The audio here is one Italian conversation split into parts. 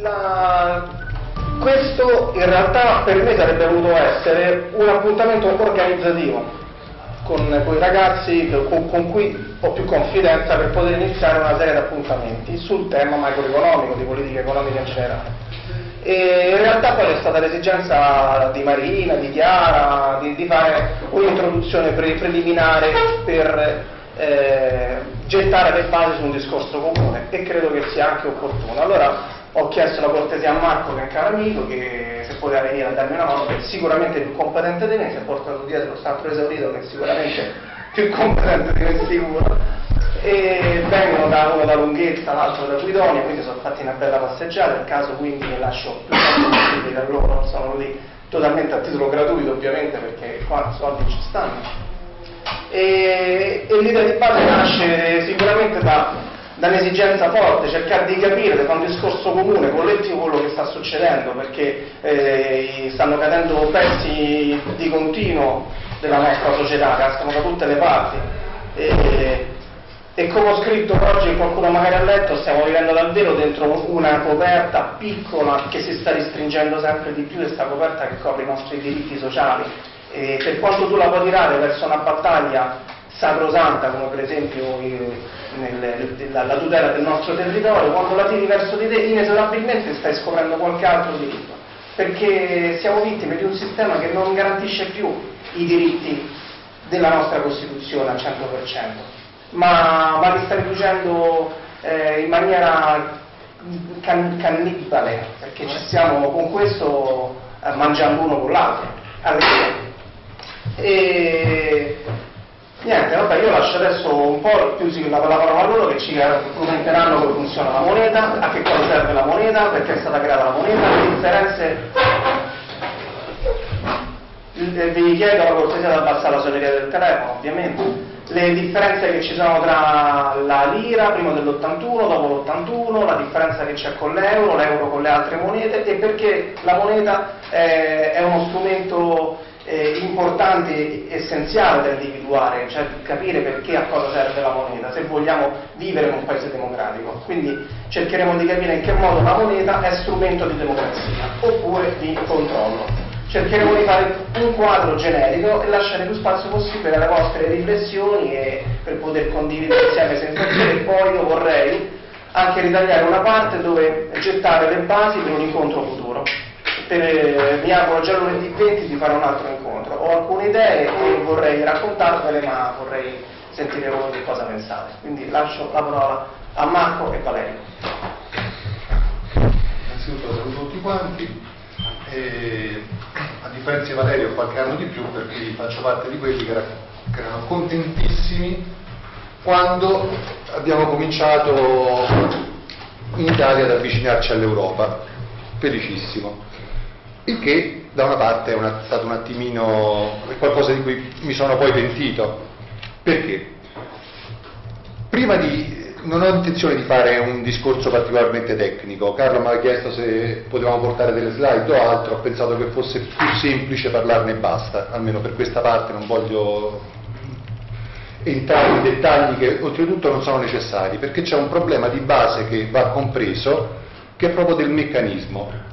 La... Questo in realtà per me sarebbe dovuto essere un appuntamento organizzativo con, con i ragazzi con, con, cui ho più confidenza per poter iniziare una serie di appuntamenti sul tema macroeconomico, di politica economica in generale. E in realtà poi è stata l'esigenza di Marina, di Chiara, di, di fare un'introduzione pre preliminare per eh, gettare le basi su un discorso comune e credo che sia anche opportuno. Allora ho chiesto la cortesia a Marco, che è un caro amico, che se poteva venire a darmi una mano, che è sicuramente più competente di me, si è portato dietro quest'altro esaurito che è sicuramente più competente di me sicuro e vengono da uno da lunghezza, l'altro da Guidonia, quindi sono fatti una bella passeggiata, nel caso quindi mi lascio più possibile per loro, sono lì totalmente a titolo gratuito ovviamente perché qua soldi ci stanno. E, e l'idea di base nasce sicuramente da, da un'esigenza forte, cercare di capire, di fare un discorso comune, collettivo quello che sta succedendo, perché eh, stanno cadendo pezzi di continuo della nostra società, cascano da tutte le parti. E, e come ho scritto oggi, qualcuno magari ha letto, stiamo vivendo davvero dentro una coperta piccola che si sta ristringendo sempre di più, questa coperta che copre i nostri diritti sociali. E per quanto tu la puoi tirare verso una battaglia sacrosanta, come per esempio nel, la, la tutela del nostro territorio, quando la tiri verso di te inesorabilmente stai scoprendo qualche altro diritto, perché siamo vittime di un sistema che non garantisce più i diritti della nostra Costituzione al 100% ma, ma li sta riducendo eh, in maniera can, cannibale, perché ci stiamo con questo eh, mangiando uno con l'altro. E niente, vabbè, io lascio adesso un po' più la parola a loro che ci commenteranno come funziona la moneta, a che cosa serve la moneta, perché è stata creata la moneta, le differenze. Vi chiedo la cortesia di abbassare la suoneria del telefono, ovviamente. Le differenze che ci sono tra la lira prima dell'81, dopo l'81, la differenza che c'è con l'euro, l'euro con le altre monete e perché la moneta eh, è uno strumento eh, importante e essenziale da individuare, cioè capire perché a cosa serve la moneta, se vogliamo vivere in un paese democratico. Quindi cercheremo di capire in che modo la moneta è strumento di democrazia oppure di controllo cercheremo di fare un quadro generico e lasciare più spazio possibile alle vostre riflessioni e per poter condividere insieme sensazioni e poi io vorrei anche ritagliare una parte dove gettare le basi per un incontro futuro. Eh, mi auguro già lunedì 20 di fare un altro incontro. Ho alcune idee e vorrei raccontarvele, ma vorrei sentire voi che cosa pensate. Quindi lascio la parola a Marco e Valerio. Innanzitutto saluto tutti quanti. E a differenza di Valerio ho qualche anno di più per cui faccio parte di quelli che, era, che erano contentissimi quando abbiamo cominciato in Italia ad avvicinarci all'Europa felicissimo il che da una parte è una, stato un attimino qualcosa di cui mi sono poi pentito perché prima di non ho intenzione di fare un discorso particolarmente tecnico. Carlo mi aveva chiesto se potevamo portare delle slide o altro, ho pensato che fosse più semplice parlarne e basta, almeno per questa parte non voglio entrare in dettagli che oltretutto non sono necessari, perché c'è un problema di base che va compreso, che è proprio del meccanismo.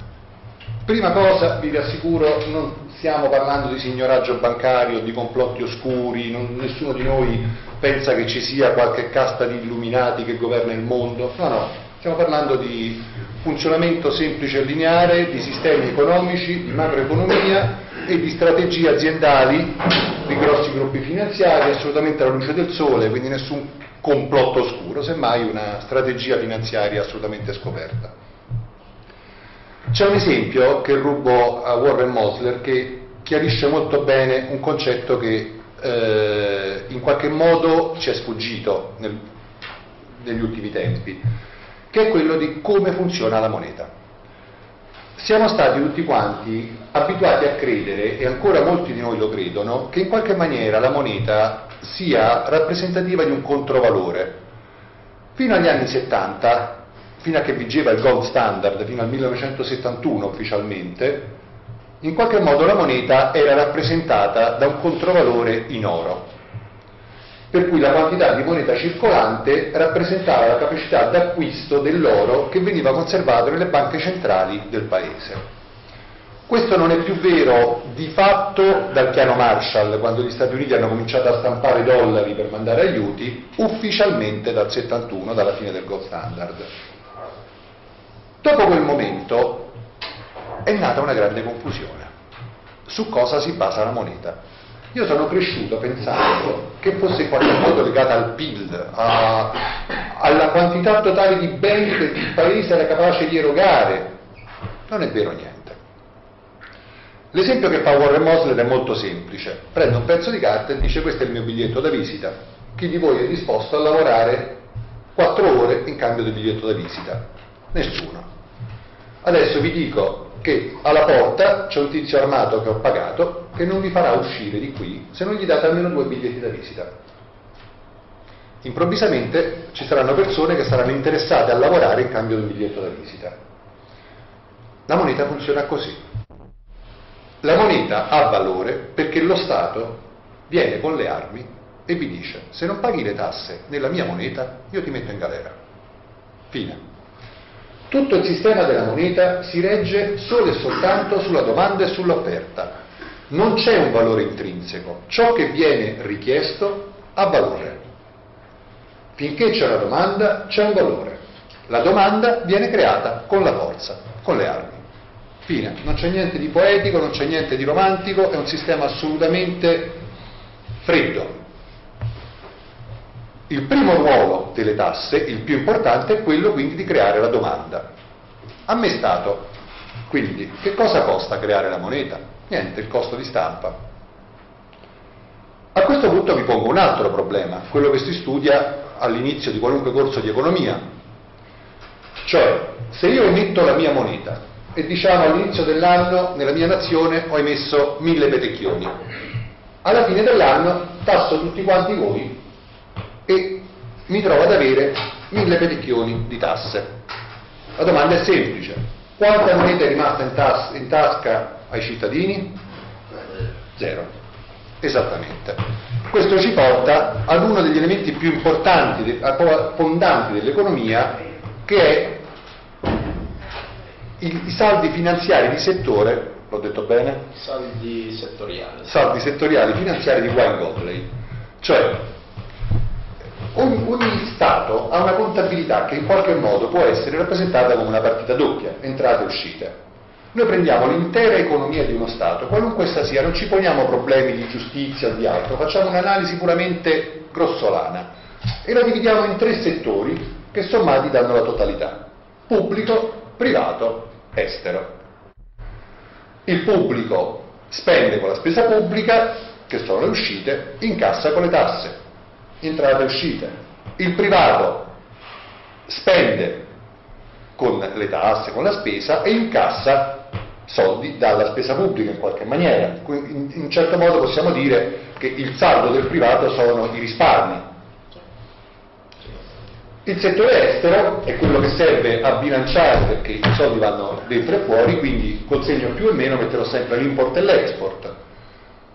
Prima cosa, vi assicuro, non stiamo parlando di signoraggio bancario, di complotti oscuri, non, nessuno di noi pensa che ci sia qualche casta di illuminati che governa il mondo, no, no, stiamo parlando di funzionamento semplice e lineare, di sistemi economici, di macroeconomia e di strategie aziendali di grossi gruppi finanziari, assolutamente alla luce del sole, quindi nessun complotto oscuro, semmai una strategia finanziaria assolutamente scoperta. C'è un esempio che rubo a Warren Mosler che chiarisce molto bene un concetto che eh, in qualche modo ci è sfuggito nel, negli ultimi tempi, che è quello di come funziona la moneta. Siamo stati tutti quanti abituati a credere, e ancora molti di noi lo credono, che in qualche maniera la moneta sia rappresentativa di un controvalore. Fino agli anni 70, fino a che vigeva il gold standard, fino al 1971 ufficialmente, in qualche modo la moneta era rappresentata da un controvalore in oro. per cui la quantità di moneta circolante rappresentava la capacità d'acquisto dell'oro che veniva conservato nelle banche centrali del paese. Questo non è più vero di fatto dal piano Marshall, quando gli Stati Uniti hanno cominciato a stampare dollari per mandare aiuti, ufficialmente dal 71, dalla fine del gold standard. Dopo quel momento è nata una grande confusione su cosa si basa la moneta. Io sono cresciuto pensando che fosse in qualche modo legata al PIL, a, alla quantità totale di beni che il paese era capace di erogare. Non è vero niente. L'esempio che fa Warren Mosler è molto semplice. Prende un pezzo di carta e dice questo è il mio biglietto da visita. Chi di voi è disposto a lavorare 4 ore in cambio del biglietto da visita? Nessuno. Adesso vi dico che alla porta c'è un tizio armato che ho pagato che non vi farà uscire di qui se non gli date almeno due biglietti da visita. Improvvisamente ci saranno persone che saranno interessate a lavorare in cambio del biglietto da visita. La moneta funziona così. La moneta ha valore perché lo Stato viene con le armi e vi dice se non paghi le tasse nella mia moneta io ti metto in galera. Fine. Tutto il sistema della moneta si regge solo e soltanto sulla domanda e sull'offerta. Non c'è un valore intrinseco. Ciò che viene richiesto ha valore. Finché c'è una domanda, c'è un valore. La domanda viene creata con la forza, con le armi. Fine. Non c'è niente di poetico, non c'è niente di romantico, è un sistema assolutamente freddo. Il primo ruolo delle tasse, il più importante, è quello quindi di creare la domanda. A me Stato, quindi, che cosa costa creare la moneta? Niente, il costo di stampa. A questo punto vi pongo un altro problema, quello che si studia all'inizio di qualunque corso di economia. Cioè, se io emetto la mia moneta e diciamo all'inizio dell'anno nella mia nazione ho emesso mille petecchioni. Alla fine dell'anno tasso tutti quanti voi e mi trovo ad avere mille petecchioni di tasse. La domanda è semplice. Quanta moneta è rimasta in, tas- in tasca ai cittadini? Zero. Esattamente. Questo ci porta ad uno degli elementi più importanti, fondanti dell'economia, che è i, i saldi finanziari di settore, l'ho detto bene? Saldi settoriali. Saldi settoriali finanziari di Wine Godley. Cioè, ogni, ogni, Stato ha una contabilità che in qualche modo può essere rappresentata come una partita doppia, entrate e uscite. Noi prendiamo l'intera economia di uno Stato, qualunque essa sia, non ci poniamo problemi di giustizia o di altro, facciamo un'analisi puramente grossolana e la dividiamo in tre settori che sommati danno la totalità. Pubblico, privato, estero. Il pubblico spende con la spesa pubblica, che sono le uscite, incassa con le tasse, entrate e uscite. Il privato spende con le tasse, con la spesa e incassa soldi dalla spesa pubblica in qualche maniera. In, un certo modo possiamo dire che il saldo del privato sono i risparmi, il settore estero è quello che serve a bilanciare perché i soldi vanno dentro e fuori, quindi col segno più e meno metterò sempre l'import e l'export.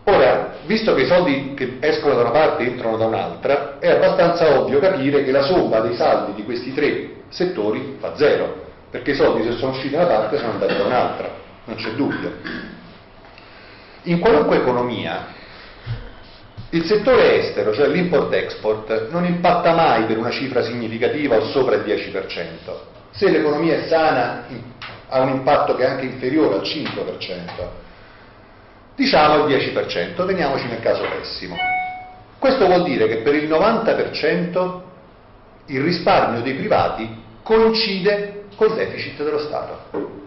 Ora, visto che i soldi che escono da una parte entrano da un'altra, è abbastanza ovvio capire che la somma dei saldi di questi tre settori fa zero, perché i soldi se sono usciti da una parte sono andati da un'altra, non c'è dubbio. In qualunque economia il settore estero, cioè l'import-export, non impatta mai per una cifra significativa o sopra il 10%. Se l'economia è sana ha un impatto che è anche inferiore al 5%. Diciamo il 10%, teniamoci nel caso pessimo. Questo vuol dire che per il 90% il risparmio dei privati coincide col deficit dello Stato.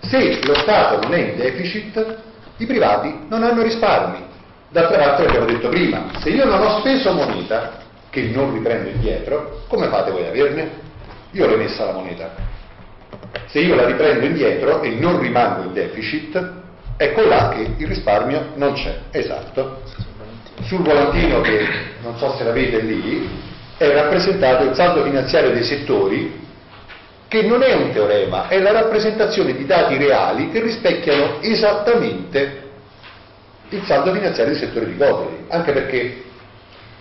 Se lo Stato non è in deficit, i privati non hanno risparmi. D'altra parte l'abbiamo detto prima, se io non ho speso moneta, che non riprendo indietro, come fate voi ad averne? Io l'ho messa la moneta. Se io la riprendo indietro e non rimango in deficit, ecco là che il risparmio non c'è. Esatto. Sul volantino che non so se l'avete lì, è rappresentato il saldo finanziario dei settori che non è un teorema, è la rappresentazione di dati reali che rispecchiano esattamente il saldo finanziario del settore di Cotoli, anche perché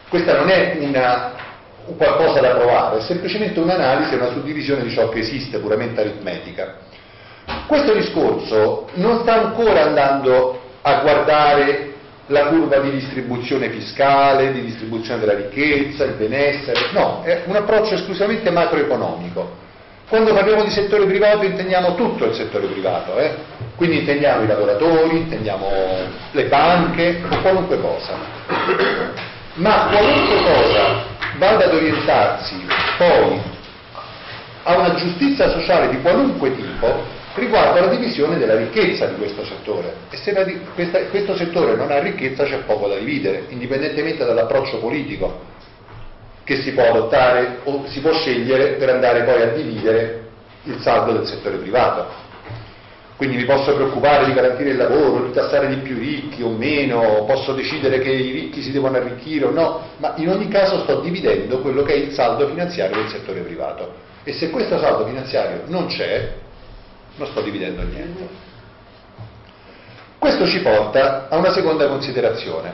questa non è una, un qualcosa da provare, è semplicemente un'analisi, una suddivisione di ciò che esiste, puramente aritmetica. Questo discorso non sta ancora andando a guardare la curva di distribuzione fiscale, di distribuzione della ricchezza, il benessere, no, è un approccio esclusivamente macroeconomico. Quando parliamo di settore privato intendiamo tutto il settore privato, eh? quindi intendiamo i lavoratori, intendiamo le banche qualunque cosa. Ma qualunque cosa vada ad orientarsi poi a una giustizia sociale di qualunque tipo, riguarda la divisione della ricchezza di questo settore e se la, questa, questo settore non ha ricchezza c'è poco da dividere, indipendentemente dall'approccio politico che si può adottare o si può scegliere per andare poi a dividere il saldo del settore privato. Quindi mi posso preoccupare di garantire il lavoro, di tassare di più ricchi o meno, posso decidere che i ricchi si devono arricchire o no, ma in ogni caso sto dividendo quello che è il saldo finanziario del settore privato. E se questo saldo finanziario non c'è, non sto dividendo niente. Questo ci porta a una seconda considerazione,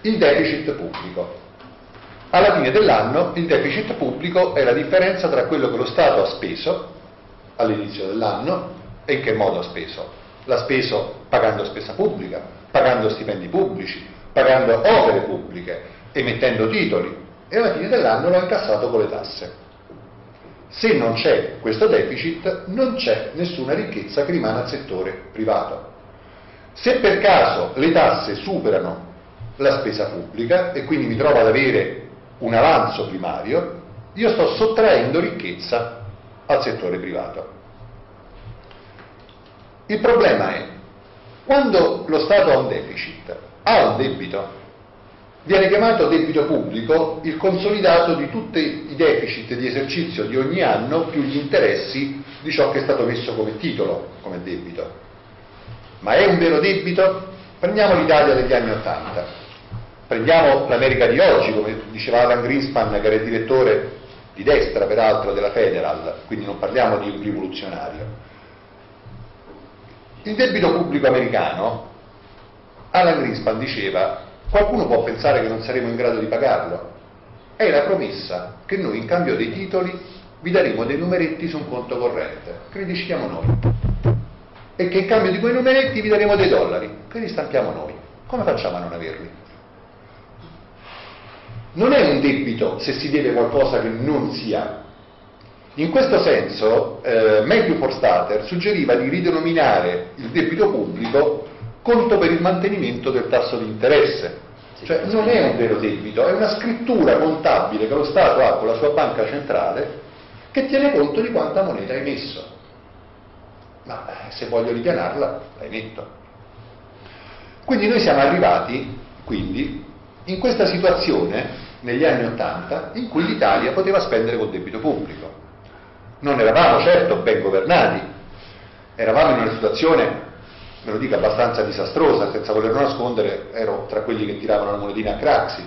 il deficit pubblico. Alla fine dell'anno il deficit pubblico è la differenza tra quello che lo Stato ha speso all'inizio dell'anno e in che modo ha speso. L'ha speso pagando spesa pubblica, pagando stipendi pubblici, pagando opere pubbliche, emettendo titoli e alla fine dell'anno l'ha incassato con le tasse. Se non c'è questo deficit, non c'è nessuna ricchezza che rimane al settore privato. Se per caso le tasse superano la spesa pubblica e quindi mi trovo ad avere un avanzo primario, io sto sottraendo ricchezza al settore privato. Il problema è, quando lo Stato ha un deficit, ha un debito, Viene chiamato debito pubblico il consolidato di tutti i deficit di esercizio di ogni anno più gli interessi di ciò che è stato messo come titolo, come debito. Ma è un vero debito? Prendiamo l'Italia degli anni Ottanta, prendiamo l'America di oggi, come diceva Alan Greenspan, che era il direttore di destra peraltro della Federal, quindi non parliamo di un rivoluzionario. Il debito pubblico americano, Alan Greenspan diceva, Qualcuno può pensare che non saremo in grado di pagarlo. È la promessa che noi in cambio dei titoli vi daremo dei numeretti su un conto corrente, che li decidiamo noi. E che in cambio di quei numeretti vi daremo dei dollari, che li stampiamo noi. Come facciamo a non averli? Non è un debito se si deve qualcosa che non si ha. In questo senso, eh, Matthew Forstater suggeriva di ridenominare il debito pubblico conto per il mantenimento del tasso di interesse. Cioè non è un vero debito, è una scrittura contabile che lo Stato ha con la sua banca centrale che tiene conto di quanta moneta hai messo. Ma eh, se voglio ripianarla, la emetto. Quindi noi siamo arrivati, quindi, in questa situazione, negli anni Ottanta, in cui l'Italia poteva spendere col debito pubblico. Non eravamo certo ben governati, eravamo in una situazione me lo dico, abbastanza disastrosa, senza volerlo nascondere, ero tra quelli che tiravano la monetina a Craxi.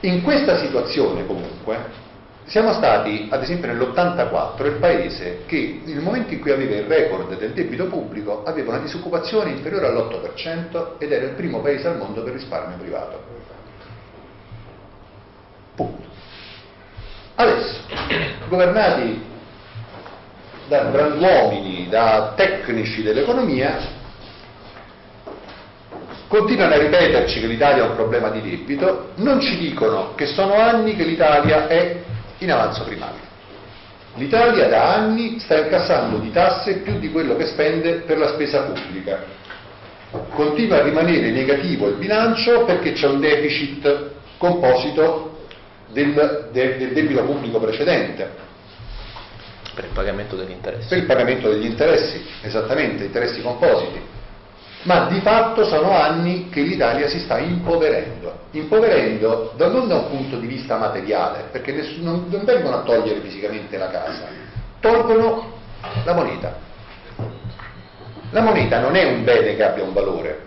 In questa situazione, comunque, siamo stati, ad esempio nell'84, il paese che nel momento in cui aveva il record del debito pubblico aveva una disoccupazione inferiore all'8% ed era il primo paese al mondo per risparmio privato. Punto. Adesso, governati da granduomini, da tecnici dell'economia, continuano a ripeterci che l'Italia ha un problema di debito, non ci dicono che sono anni che l'Italia è in avanzo primario. L'Italia da anni sta incassando di tasse più di quello che spende per la spesa pubblica. Continua a rimanere negativo il bilancio perché c'è un deficit composito del, del, del debito pubblico precedente. Per il pagamento degli interessi. Per il pagamento degli interessi, esattamente, interessi compositi. Ma di fatto sono anni che l'Italia si sta impoverendo, impoverendo da, non da un punto di vista materiale, perché nessuno, non vengono a togliere fisicamente la casa, tolgono la moneta. La moneta non è un bene che abbia un valore,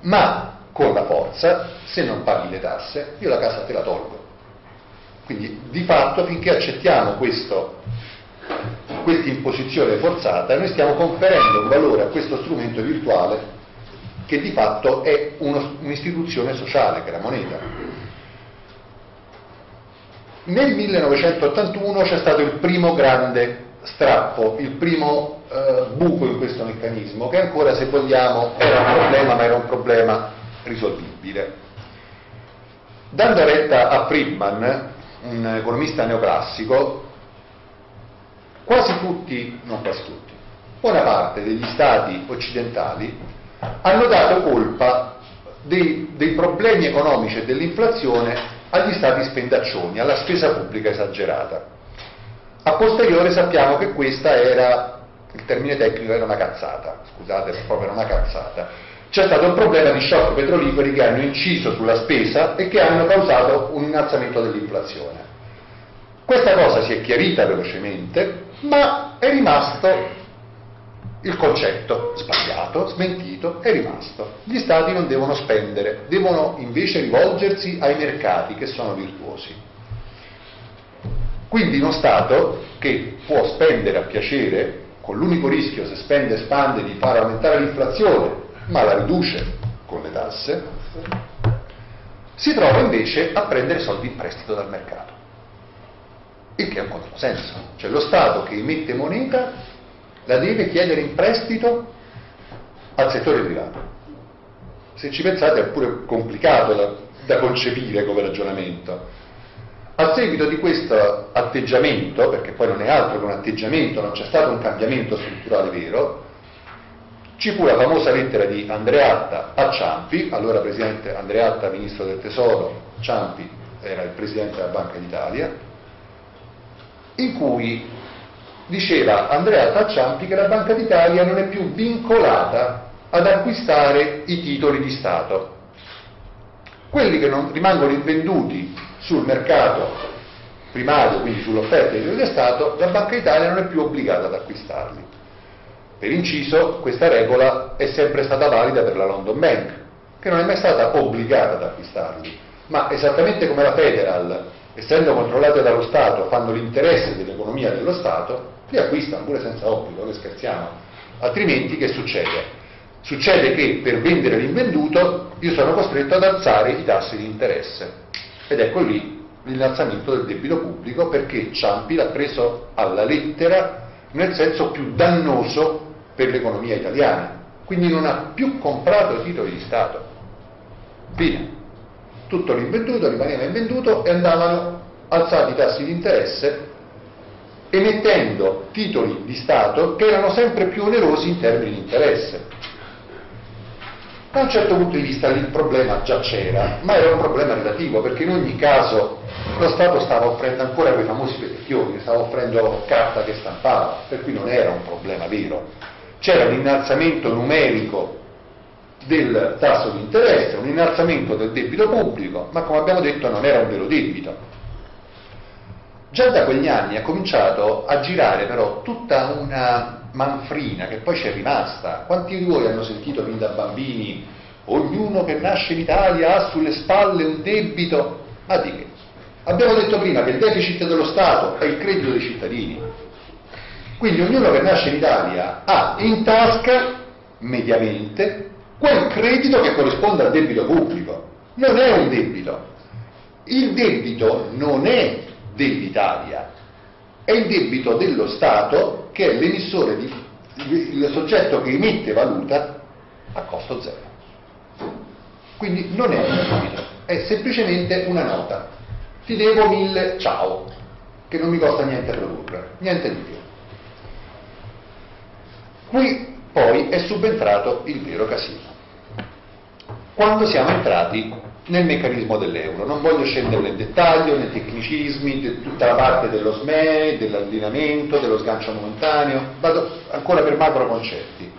ma con la forza, se non paghi le tasse, io la casa te la tolgo. Quindi di fatto finché accettiamo questa imposizione forzata, noi stiamo conferendo un valore a questo strumento virtuale che di fatto è un'istituzione sociale, che è la moneta. Nel 1981 c'è stato il primo grande strappo, il primo eh, buco in questo meccanismo, che ancora se vogliamo era un problema, ma era un problema risolvibile. Dando retta a Friedman, un economista neoclassico, quasi tutti, non quasi tutti, buona parte degli stati occidentali hanno dato colpa dei, dei problemi economici e dell'inflazione agli stati spendaccioni, alla spesa pubblica esagerata. A posteriore sappiamo che questa era, il termine tecnico era una cazzata, scusate, proprio era una cazzata c'è stato un problema di shock petroliferi che hanno inciso sulla spesa e che hanno causato un innalzamento dell'inflazione. Questa cosa si è chiarita velocemente, ma è rimasto il concetto sbagliato, smentito, è rimasto. Gli stati non devono spendere, devono invece rivolgersi ai mercati che sono virtuosi. Quindi uno Stato che può spendere a piacere, con l'unico rischio se spende e spande di far aumentare l'inflazione ma la riduce con le tasse, si trova invece a prendere soldi in prestito dal mercato. Il che è un controsenso. Cioè lo Stato che emette moneta la deve chiedere in prestito al settore privato. Se ci pensate è pure complicato da, da concepire come ragionamento. A seguito di questo atteggiamento, perché poi non è altro che un atteggiamento, non c'è stato un cambiamento strutturale vero, ci fu la famosa lettera di Andreatta a Ciampi, allora presidente Andreatta, ministro del tesoro, Ciampi era il presidente della Banca d'Italia, in cui diceva Andreatta a Ciampi che la Banca d'Italia non è più vincolata ad acquistare i titoli di Stato. Quelli che non rimangono invenduti sul mercato primario, quindi sull'offerta di titoli di Stato, la Banca d'Italia non è più obbligata ad acquistarli. Per inciso, questa regola è sempre stata valida per la London Bank, che non è mai stata obbligata ad acquistarli, ma esattamente come la Federal, essendo controllate dallo Stato, fanno l'interesse dell'economia dello Stato, li acquistano pure senza obbligo, che scherziamo. Altrimenti che succede? Succede che per vendere l'invenduto io sono costretto ad alzare i tassi di interesse. Ed ecco lì l'innalzamento del debito pubblico perché Ciampi l'ha preso alla lettera nel senso più dannoso per l'economia italiana, quindi non ha più comprato titoli di Stato. Fine. Tutto l'invenduto rimaneva invenduto e andavano alzati i tassi di interesse emettendo titoli di Stato che erano sempre più onerosi in termini di interesse. Da un certo punto di vista il problema già c'era, ma era un problema relativo, perché in ogni caso lo Stato stava offrendo ancora quei famosi pettizioni, stava offrendo carta che stampava, per cui non era un problema vero c'era un innalzamento numerico del tasso di interesse, un innalzamento del debito pubblico, ma come abbiamo detto non era un vero debito. Già da quegli anni ha cominciato a girare però tutta una manfrina che poi ci è rimasta. Quanti di voi hanno sentito fin da bambini ognuno che nasce in Italia ha sulle spalle un debito? Ma di che? Abbiamo detto prima che il deficit dello Stato è il credito dei cittadini. Quindi ognuno che nasce in Italia ha in tasca, mediamente, quel credito che corrisponde al debito pubblico. Non è un debito. Il debito non è dell'Italia, è il debito dello Stato che è l'emissore, il soggetto che emette valuta a costo zero. Quindi non è un debito, è semplicemente una nota. Ti devo mille, ciao, che non mi costa niente produrre, niente di più. Qui poi è subentrato il vero casino. Quando siamo entrati nel meccanismo dell'euro, non voglio scendere nel dettaglio, nei tecnicismi, di tutta la parte dello SME, dell'allineamento, dello sgancio momentaneo, vado ancora per macro concetti.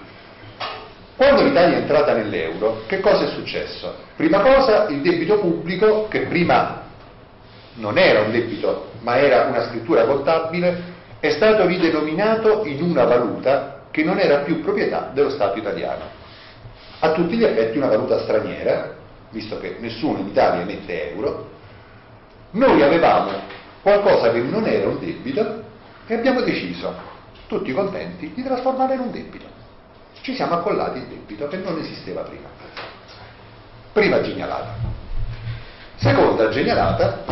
Quando l'Italia è entrata nell'euro, che cosa è successo? Prima cosa, il debito pubblico, che prima non era un debito, ma era una scrittura contabile, è stato ridenominato in una valuta che non era più proprietà dello Stato italiano. A tutti gli effetti una valuta straniera, visto che nessuno in Italia emette euro, noi avevamo qualcosa che non era un debito e abbiamo deciso, tutti contenti, di trasformarlo in un debito. ci siamo accollati il debito che non esisteva prima. Prima genialata. Seconda genialata,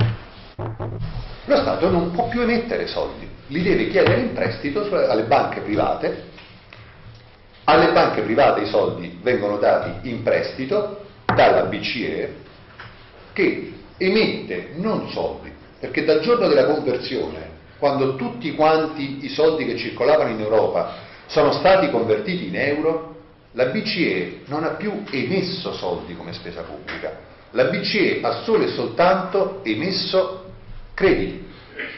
lo Stato non può più emettere soldi, li deve chiedere in prestito alle banche private. Alle banche private i soldi vengono dati in prestito dalla BCE che emette non soldi, perché dal giorno della conversione, quando tutti quanti i soldi che circolavano in Europa sono stati convertiti in euro, la BCE non ha più emesso soldi come spesa pubblica, la BCE ha solo e soltanto emesso crediti.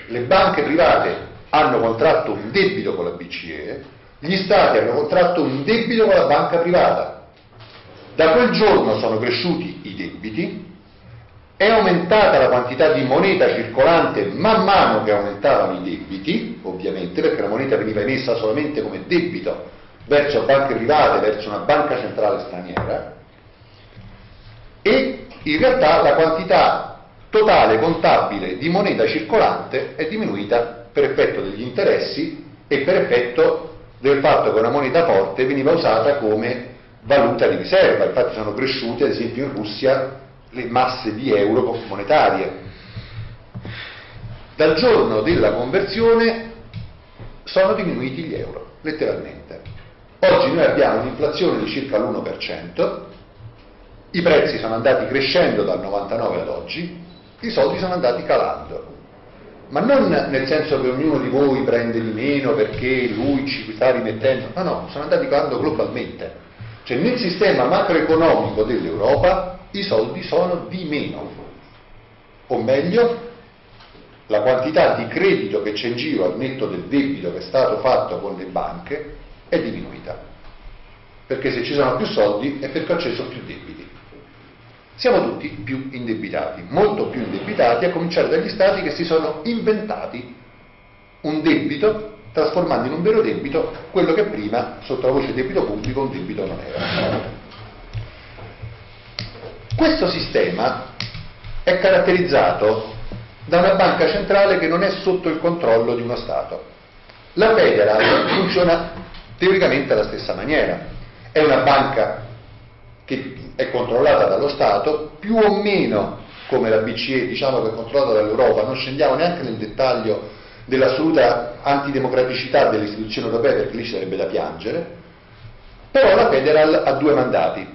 Le banche private hanno contratto un debito con la BCE, gli stati hanno contratto un debito con la banca privata. Da quel giorno sono cresciuti i debiti, è aumentata la quantità di moneta circolante man mano che aumentavano i debiti, ovviamente, perché la moneta veniva emessa solamente come debito verso banche private, verso una banca centrale straniera, e in realtà la quantità totale contabile di moneta circolante è diminuita per effetto degli interessi e per effetto del fatto che una moneta forte veniva usata come valuta di riserva, infatti sono cresciute ad esempio in Russia le masse di euro monetarie. Dal giorno della conversione sono diminuiti gli euro, letteralmente. Oggi noi abbiamo un'inflazione di circa l'1%, i prezzi sono andati crescendo dal 99 ad oggi, i soldi sono andati calando. Ma non nel senso che ognuno di voi prende di meno perché lui ci sta rimettendo, no, no, sono andati calando globalmente. Cioè nel sistema macroeconomico dell'Europa i soldi sono di meno, o meglio, la quantità di credito che c'è in giro al netto del debito che è stato fatto con le banche è diminuita, perché se ci sono più soldi è perché ci sono più debiti. Siamo tutti più indebitati, molto più indebitati, a cominciare dagli stati che si sono inventati un debito trasformando in un vero debito quello che prima, sotto la voce debito pubblico, un debito non era. Questo sistema è caratterizzato da una banca centrale che non è sotto il controllo di uno Stato. La Federal funziona teoricamente alla stessa maniera. È una banca che è controllata dallo Stato, più o meno come la BCE, diciamo che è controllata dall'Europa, non scendiamo neanche nel dettaglio dell'assoluta antidemocraticità delle istituzioni europee perché lì sarebbe da piangere, però la Federal ha due mandati,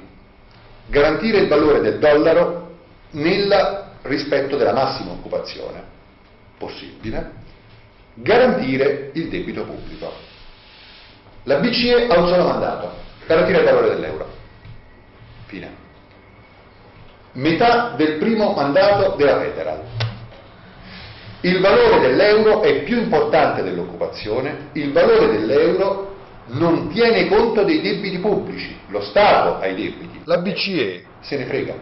garantire il valore del dollaro nel rispetto della massima occupazione possibile, garantire il debito pubblico. La BCE ha un solo mandato, garantire il valore dell'euro. Fine. Metà del primo mandato della Federal. Il valore dell'euro è più importante dell'occupazione, il valore dell'euro non tiene conto dei debiti pubblici, lo Stato ha i debiti, la BCE se ne frega.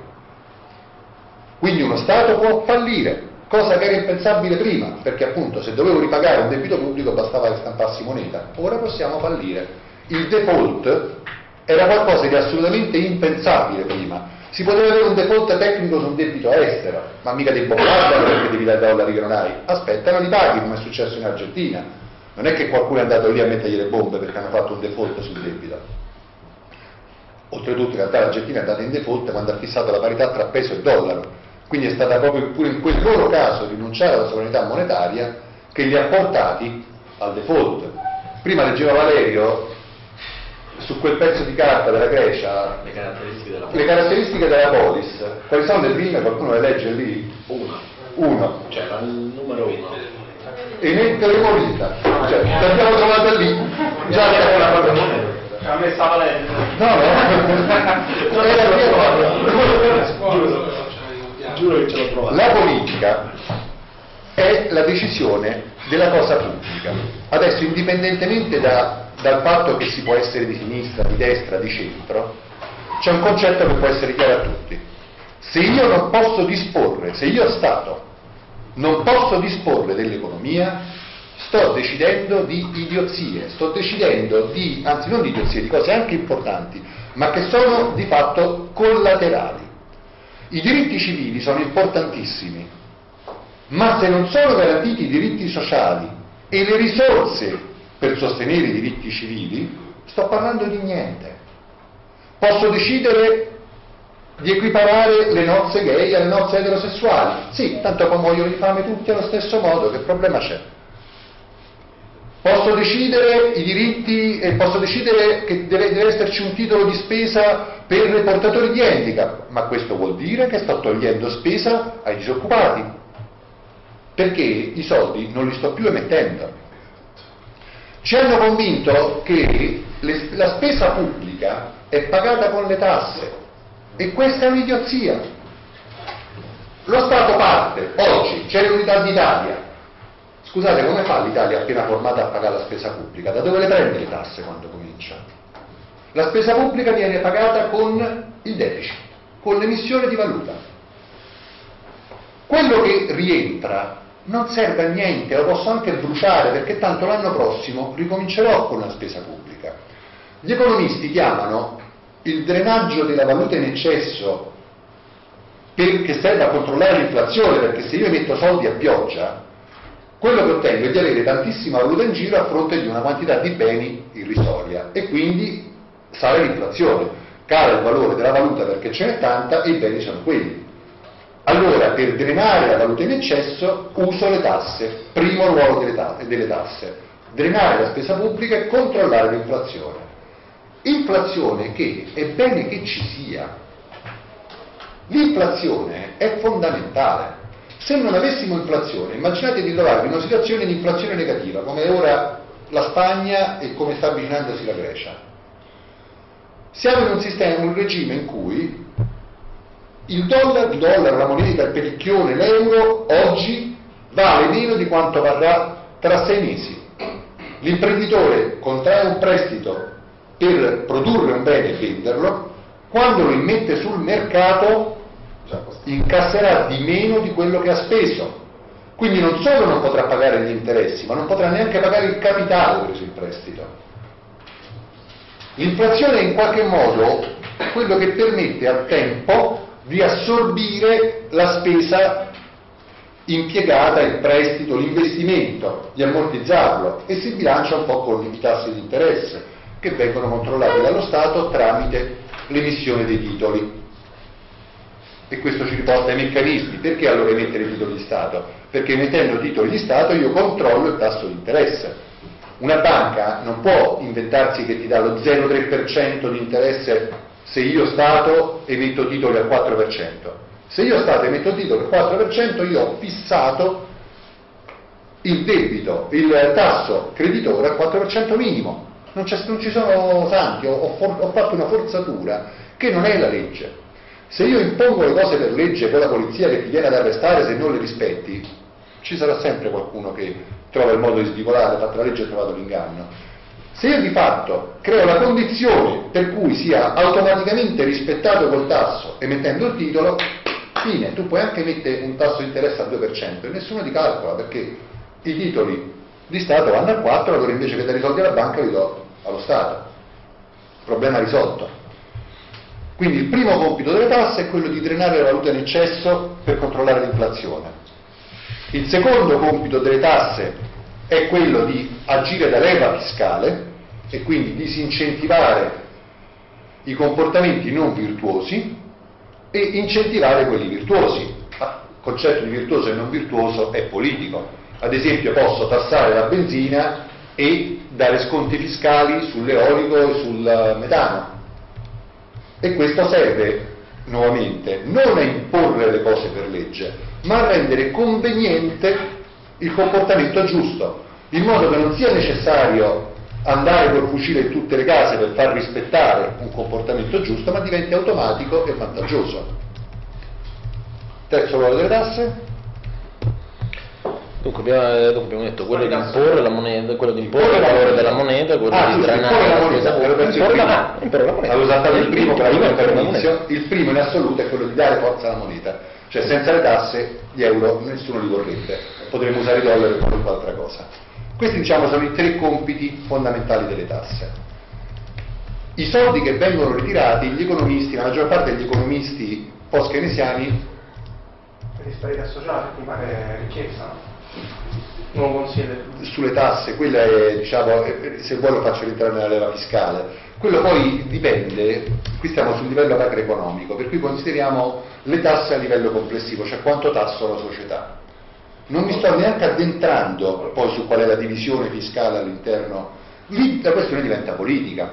Quindi uno Stato può fallire, cosa che era impensabile prima, perché appunto se dovevo ripagare un debito pubblico bastava che stampassi moneta, ora possiamo fallire. Il default era qualcosa di assolutamente impensabile prima, si poteva avere un default tecnico su un debito estero, ma mica dei bombardano perché devi dare dollari che non hai, aspettano li paghi come è successo in Argentina, non è che qualcuno è andato lì a mettergli le bombe perché hanno fatto un default sul debito. Oltretutto in realtà l'Argentina è andata in default quando ha fissato la parità tra peso e dollaro, quindi è stata proprio pure in quel loro caso rinunciare alla sovranità monetaria che li ha portati al default. Prima leggeva Valerio su quel pezzo di carta della Grecia le caratteristiche della le caratteristiche della polis. Quali sono le prime? Qualcuno le legge lì? Uno, Uno. cioè il numero uno. Emetteremo vita. Cioè, l'abbiamo trovata lì. Già c'era una cosa. A me stava lei. No, no. Era Giuro che ce l'ho trovata. La politica è la decisione della cosa pubblica. Adesso, indipendentemente da- dal fatto che si può essere di sinistra, di destra, di centro, c'è un concetto che può essere chiaro a tutti. Se io non posso disporre, se io Stato non posso disporre dell'economia, sto decidendo di idiozie, sto decidendo di, anzi non di idiozie, di cose anche importanti, ma che sono di fatto collaterali. I diritti civili sono importantissimi, ma se non sono garantiti i diritti sociali e le risorse per sostenere i diritti civili, sto parlando di niente. Posso decidere di equiparare le nozze gay alle nozze eterosessuali. Sì, tanto poi muoiono di fame tutti allo stesso modo, che problema c'è? Posso decidere i diritti e posso decidere che deve, deve, esserci un titolo di spesa per i portatori di handicap, ma questo vuol dire che sto togliendo spesa ai disoccupati, perché i soldi non li sto più emettendo. Ci hanno convinto che le, la spesa pubblica è pagata con le tasse e questa è un'idiozia. Lo Stato parte, oggi c'è l'unità d'Italia, Scusate, come fa l'Italia appena formata a pagare la spesa pubblica? Da dove le prende le tasse quando comincia? La spesa pubblica viene pagata con il deficit, con l'emissione di valuta. Quello che rientra non serve a niente, lo posso anche bruciare perché tanto l'anno prossimo ricomincerò con la spesa pubblica. Gli economisti chiamano il drenaggio della valuta in eccesso che serve a controllare l'inflazione, perché se io metto soldi a pioggia, quello che ottengo è di avere tantissima valuta in giro a fronte di una quantità di beni irrisoria e quindi sale l'inflazione, cala il valore della valuta perché ce n'è tanta e i beni sono quelli. Allora, per drenare la valuta in eccesso, uso le tasse, primo ruolo delle, ta delle tasse, drenare la spesa pubblica e controllare l'inflazione. Inflazione che è bene che ci sia. L'inflazione è fondamentale. Se non avessimo inflazione, immaginate di trovarvi in una situazione di inflazione negativa, come ora la Spagna e come sta avvicinandosi la Grecia. Siamo in un sistema, un regime in cui il dollaro, il dollaro, la moneta, il pericchione, l'euro oggi vale meno di quanto varrà tra sei mesi. L'imprenditore contrae un prestito per produrre un bene e venderlo, quando lo immette sul mercato incasserà di meno di quello che ha speso. Quindi non solo non potrà pagare gli interessi, ma non potrà neanche pagare il capitale preso in prestito. L'inflazione è in qualche modo quello che permette al tempo di assorbire la spesa impiegata, il prestito, l'investimento, di ammortizzarlo e si bilancia un po' con i tassi di interesse che vengono controllati dallo Stato tramite l'emissione dei titoli e questo ci riporta ai meccanismi. Perché allora emettere titoli di Stato? Perché emettendo titoli di Stato io controllo il tasso di interesse. Una banca non può inventarsi che ti dà lo 0,3% di interesse se io Stato emetto titoli al 4%. Se io Stato emetto titoli al 4%, io ho fissato il debito, il tasso creditore al 4% minimo. Non, non, ci sono santi, ho, ho, ho fatto una forzatura che non è la legge. Se io impongo le cose per legge con la polizia che ti viene ad arrestare se non le rispetti, ci sarà sempre qualcuno che trova il modo di svicolare, fatta la legge e trovato l'inganno. Se io di fatto creo la condizione per cui sia automaticamente rispettato col tasso emettendo il titolo, fine, tu puoi anche mettere un tasso di interesse al 2% e nessuno ti calcola perché i titoli di Stato vanno al 4, allora invece che dare i soldi alla banca li do allo Stato. Problema risolto. Quindi il primo compito delle tasse è quello di drenare la valuta in eccesso per controllare l'inflazione. Il secondo compito delle tasse è quello di agire da leva fiscale e quindi disincentivare i comportamenti non virtuosi e incentivare quelli virtuosi. Il concetto di virtuoso e non virtuoso è politico. Ad esempio posso tassare la benzina e dare sconti fiscali sull'eolico e sul metano e questo serve nuovamente non a imporre le cose per legge, ma a rendere conveniente il comportamento giusto, in modo che non sia necessario andare col fucile in tutte le case per far rispettare un comportamento giusto, ma diventi automatico e vantaggioso. Terzo ruolo delle tasse? Dunque abbiamo, eh, dunque abbiamo detto quello di imporre la moneta, quello di imporre il valore della moneta, quello ah, di drenare la moneta. Avevo usato il primo il primo in assoluto è quello di dare forza alla moneta. Cioè senza le tasse gli euro nessuno li vorrebbe, potremmo usare i dollari o qualunque altra cosa. Questi diciamo sono i tre compiti fondamentali delle tasse. I soldi che vengono ritirati, gli economisti, la maggior parte degli economisti post-keynesiani per disparità sociale, rimane ricchezza, Non lo considero. Sulle tasse, quella è, diciamo, se vuoi lo faccio rientrare nella leva fiscale. Quello poi dipende, qui stiamo sul livello macroeconomico, per cui consideriamo le tasse a livello complessivo, cioè quanto tasso la società. Non mi sto neanche addentrando poi su qual è la divisione fiscale all'interno, lì la questione diventa politica.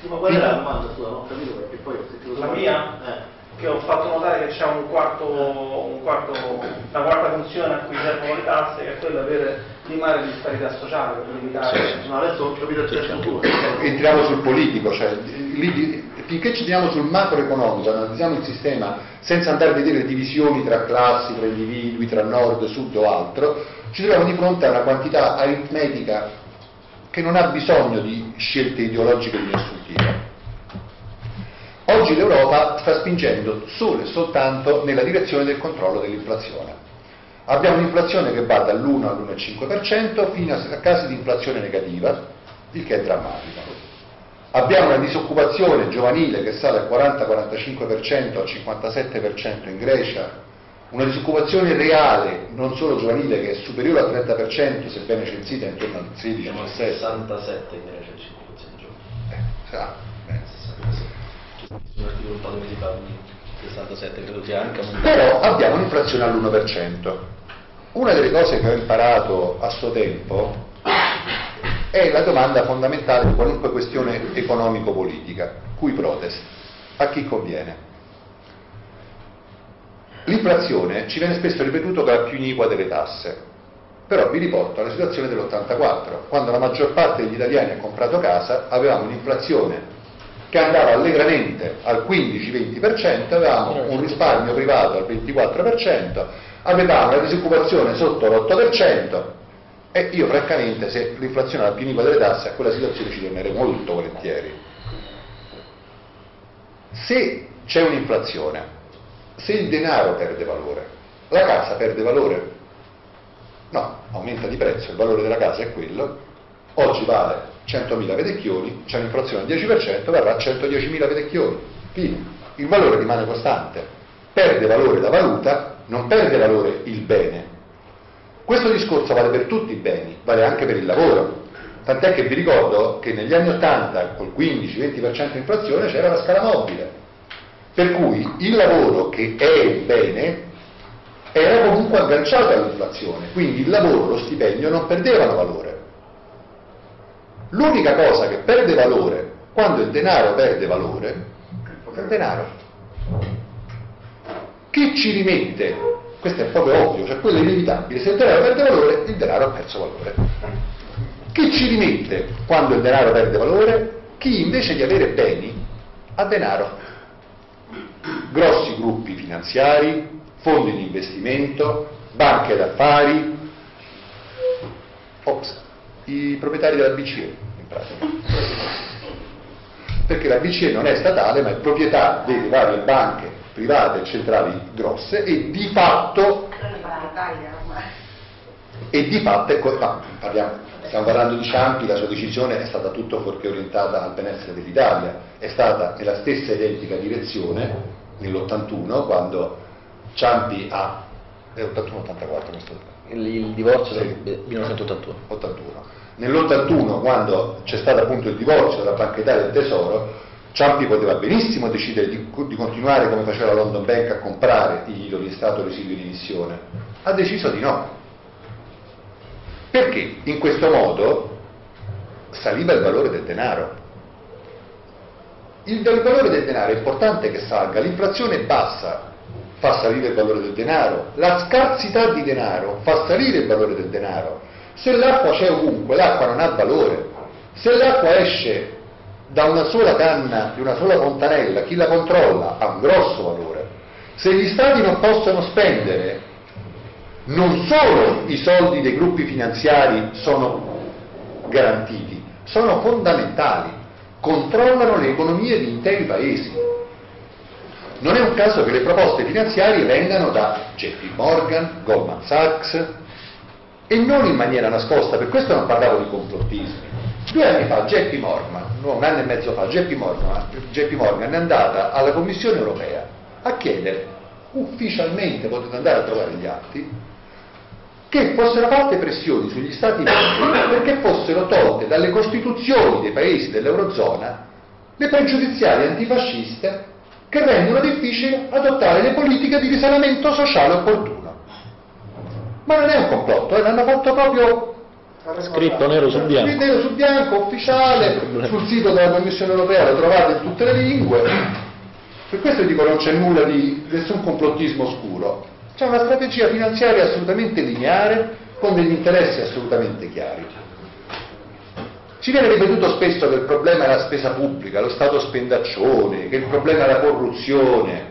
Sì, ma qual è la domanda scusa, non ho capito perché poi ho sentito La mia? Eh. Che ho fatto notare che c'è un quarto, un quarto, una quarta funzione a cui servono le tasse, che è quella per limare le disparità sociali, per limitare. No, adesso ho capito il terzo punto. Entriamo sul politico, cioè lì, finché ci teniamo sul macroeconomico, analizziamo il sistema senza andare a vedere divisioni tra classi, tra individui, tra nord, sud o altro, ci troviamo di fronte a una quantità aritmetica che non ha bisogno di scelte ideologiche di nessun tipo. Oggi l'Europa sta spingendo solo e soltanto nella direzione del controllo dell'inflazione. Abbiamo un'inflazione che va dall'1 all'1,5% fino a casi di inflazione negativa, il che è drammatico. Abbiamo una disoccupazione giovanile che sale al 40-45%, al 57% in Grecia, una disoccupazione reale, non solo giovanile, che è superiore al 30%, sebbene censita intorno al 16 Siamo al 67 in Grecia, il 5% giorno. Eh, sa, eh. Un articolo un po' di mesi fa, 67 credo anche Però abbiamo un'inflazione all'1%. Una delle cose che ho imparato a suo tempo è la domanda fondamentale di qualunque questione economico-politica, cui protest, a chi conviene. L'inflazione ci viene spesso ripetuto che è la più iniqua delle tasse, però vi riporto alla situazione dell'84, quando la maggior parte degli italiani ha comprato casa, avevamo un'inflazione che andava allegramente al 15-20%, avevamo un risparmio privato al 24%, avevamo una disoccupazione sotto l'8% e io francamente se l'inflazione la più iniqua delle tasse a quella situazione ci tornerei molto volentieri. Se c'è un'inflazione, se il denaro perde valore, la casa perde valore? No, aumenta di prezzo, il valore della casa è quello, oggi vale 100.000 vedecchioni, c'è un'inflazione del 10%, verrà 110.000 vedecchioni. Fine. Il valore rimane costante, perde valore la valuta, non perde valore il bene. Questo discorso vale per tutti i beni, vale anche per il lavoro. Tant'è che vi ricordo che negli anni 80 col 15-20% di inflazione c'era la scala mobile. Per cui il lavoro che è il bene era comunque agganciato all'inflazione, quindi il lavoro, lo stipendio non perdevano valore. L'unica cosa che perde valore quando il denaro perde valore è il denaro. Chi ci rimette? Questo è proprio ovvio, cioè quello è inevitabile. Se il denaro perde valore, il denaro ha perso valore. Chi ci rimette quando il denaro perde valore? Chi invece di avere beni ha denaro. Grossi gruppi finanziari, fondi di investimento, banche d'affari, ops, i proprietari della BCE in pratica. Perché la BCE non è statale ma è proprietà delle varie banche private e centrali grosse e di fatto e di fatto ecco, parliamo, stiamo parlando di Ciampi, la sua decisione è stata tutto fuorché orientata al benessere dell'Italia, è stata nella stessa identica direzione nell'81 quando Ciampi ha è 81-84 questo Il, il divorzio Sì. del 1981. 81. Nell'81, quando c'è stato appunto il divorzio dalla Banca Italia del Tesoro, Ciampi poteva benissimo decidere di, di continuare come faceva la London Bank a comprare i titoli di Stato residui di emissione. Ha deciso di no. Perché in questo modo saliva il valore del denaro. Il, il valore del denaro è importante che salga, l'inflazione bassa, fa salire il valore del denaro, la scarsità di denaro fa salire il valore del denaro. Se l'acqua c'è ovunque, l'acqua non ha valore. Se l'acqua esce da una sola canna, di una sola fontanella, chi la controlla ha un grosso valore. Se gli stati non possono spendere, non solo i soldi dei gruppi finanziari sono garantiti, sono fondamentali, controllano le economie di interi paesi. Non è un caso che le proposte finanziarie vengano da JP Morgan, Goldman Sachs e non in maniera nascosta, per questo non parlavo di complottismi. Due anni fa JP Morgan, no, un anno e mezzo fa, JP Morgan, JP Morgan è andata alla Commissione europea a chiedere ufficialmente, potete andare a trovare gli atti, che fossero fatte pressioni sugli Stati membri perché fossero tolte dalle costituzioni dei paesi dell'Eurozona le pregiudiziali antifasciste che rendono difficile adottare le politiche di risanamento sociale opportuno. Ma non è un complotto, eh, l'hanno fatto proprio Scritto nero su bianco. nero su bianco, ufficiale, sul sito della Commissione Europea lo trovate in tutte le lingue. Per questo dico non c'è nulla di nessun complottismo oscuro. C'è una strategia finanziaria assolutamente lineare con degli interessi assolutamente chiari. Ci viene ripetuto spesso che il problema è la spesa pubblica, lo Stato spendaccione, che il problema è la corruzione,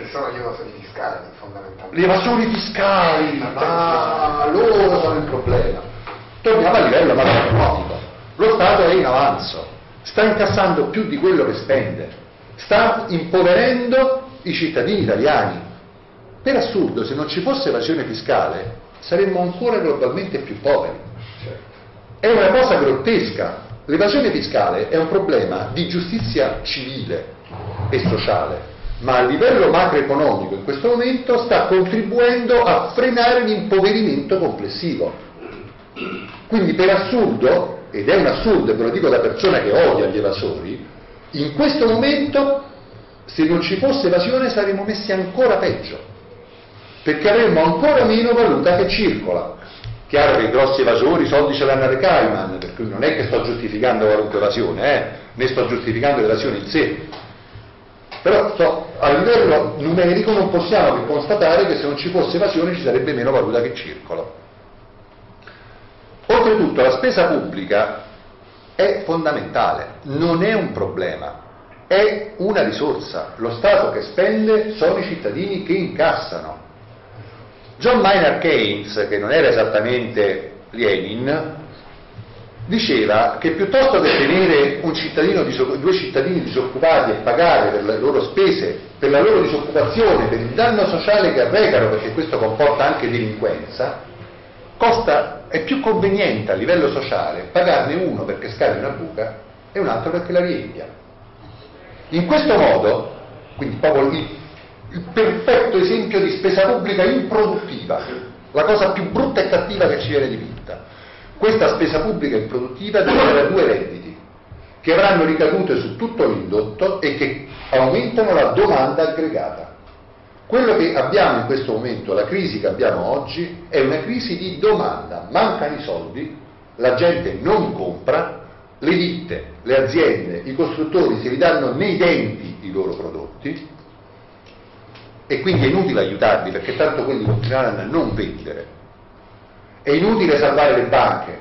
Che sono gli evasori fiscali fondamentalmente. le evasori fiscali, ma loro sono il problema. Torniamo a livello macroeconomico. Lo Stato è in avanzo, sta incassando più di quello che spende, sta impoverendo i cittadini italiani. Per assurdo, se non ci fosse evasione fiscale, saremmo ancora globalmente più poveri. È una cosa grottesca. L'evasione fiscale è un problema di giustizia civile e sociale, ma a livello macroeconomico in questo momento sta contribuendo a frenare l'impoverimento complessivo. Quindi per assurdo, ed è un assurdo, e ve lo dico da persona che odia gli evasori, in questo momento se non ci fosse evasione saremmo messi ancora peggio, perché avremmo ancora meno valuta che circola. Chiaro che i grossi evasori i soldi ce l'hanno alle Cayman, per cui non è che sto giustificando qualunque evasione, eh, né sto giustificando l'evasione in sé. Però so, a livello numerico non possiamo che constatare che se non ci fosse evasione ci sarebbe meno valuta che circola. Oltretutto la spesa pubblica è fondamentale, non è un problema, è una risorsa. Lo Stato che spende sono i cittadini che incassano. John Maynard Keynes, che non era esattamente Lenin, diceva che piuttosto che tenere cittadino due cittadini disoccupati e pagare per le loro spese, per la loro disoccupazione, per il danno sociale che arrecano, perché questo comporta anche delinquenza, costa, è più conveniente a livello sociale pagarne uno perché scavi una buca e un altro perché la riempia. In questo modo, quindi proprio il, il perfetto esempio di spesa pubblica improduttiva, la cosa più brutta e cattiva che ci viene dipinta. Questa spesa pubblica improduttiva genera due redditi che avranno ricadute su tutto l'indotto e che aumentano la domanda aggregata. Quello che abbiamo in questo momento, la crisi che abbiamo oggi, è una crisi di domanda, mancano i soldi, la gente non compra, le ditte, le aziende, i costruttori si ridanno nei denti i loro prodotti e quindi è inutile aiutarli perché tanto quelli continueranno a non vendere. È inutile salvare le banche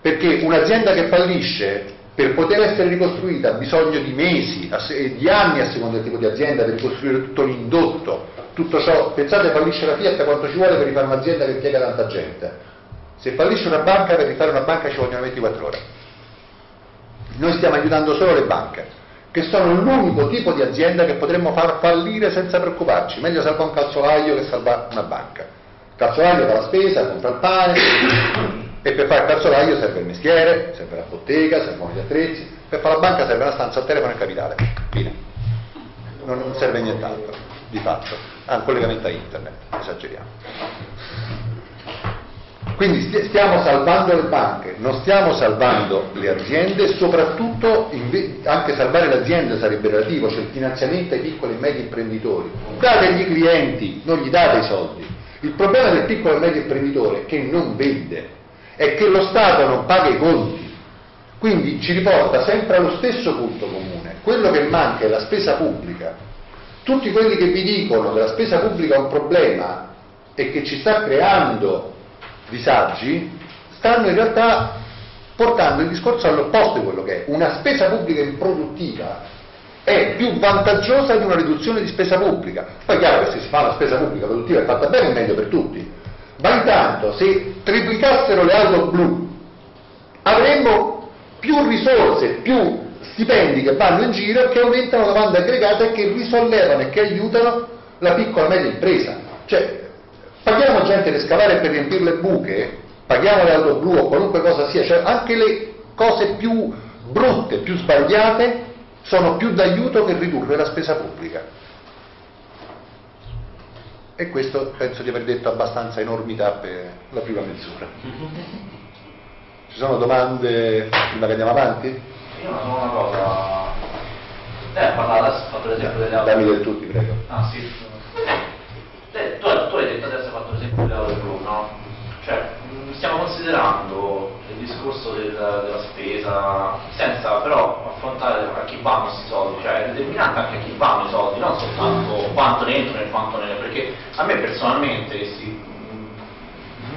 perché un'azienda che fallisce per poter essere ricostruita ha bisogno di mesi e di anni a seconda del tipo di azienda per ricostruire tutto l'indotto, tutto ciò. Pensate fallisce la Fiat quanto ci vuole per rifare un'azienda che impiega tanta gente. Se fallisce una banca per rifare una banca ci vogliono 24 ore. Noi stiamo aiutando solo le banche, che sono l'unico tipo di azienda che potremmo far fallire senza preoccuparci. Meglio salvare un calzolaio che salvare una banca. Calzolaio fa la spesa, compra il pane e per fare il calzolaio serve il mestiere, serve la bottega, servono gli attrezzi. Per fare la banca serve una stanza, il telefono e il capitale. Fine. Non serve nient'altro, di fatto. Ah, un collegamento a internet, esageriamo. Quindi sti- stiamo salvando le banche, non stiamo salvando le aziende soprattutto anche salvare le aziende sarebbe relativo, cioè il finanziamento ai piccoli e medi imprenditori. Dategli i clienti, non gli date i soldi. Il problema del piccolo e medio imprenditore è che non vende, è che lo Stato non paga i conti. Quindi ci riporta sempre allo stesso punto comune. Quello che manca è la spesa pubblica. Tutti quelli che vi dicono che la spesa pubblica è un problema e che ci sta creando disagi, stanno in realtà portando il discorso all'opposto di quello che è. Una spesa pubblica improduttiva è più vantaggiosa di una riduzione di spesa pubblica. Poi è chiaro che se si fa una spesa pubblica produttiva e fatta bene è meglio per tutti. Ma intanto se triplicassero le auto blu avremmo più risorse, più stipendi che vanno in giro che aumentano la domanda aggregata e che risollevano e che aiutano la piccola e media impresa. Cioè, paghiamo gente per scavare per riempire le buche, paghiamo le auto blu o qualunque cosa sia, cioè anche le cose più brutte, più sbagliate, sono più d'aiuto che ridurre la spesa pubblica. E questo penso di aver detto abbastanza enormità per la prima mezz'ora. Ci sono domande prima che andiamo avanti? Io non so una cosa. Lei ha parlato adesso, fatto l'esempio delle auto. Dammi del tutti, prego. Ah sì. Tu, tu hai detto adesso hai fatto l'esempio delle auto blu, no? Cioè, stiamo considerando il discorso del- della spesa senza però affrontare a chi vanno questi soldi, cioè è determinante anche a chi vanno i soldi, non soltanto quanto ne entrano e quanto ne perché a me personalmente che si,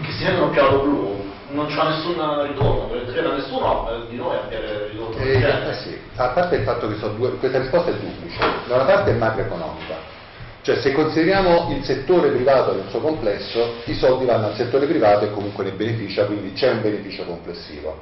che si vendono più auto blu non c'ha nessun ritorno, credo nessuno di noi abbia ritorno. Eh, eh sì, a parte il fatto che sono due, questa risposta è duplice. Da una parte è macroeconomica, cioè se consideriamo il settore privato nel suo complesso, i soldi vanno al settore privato e comunque ne beneficia, quindi c'è un beneficio complessivo.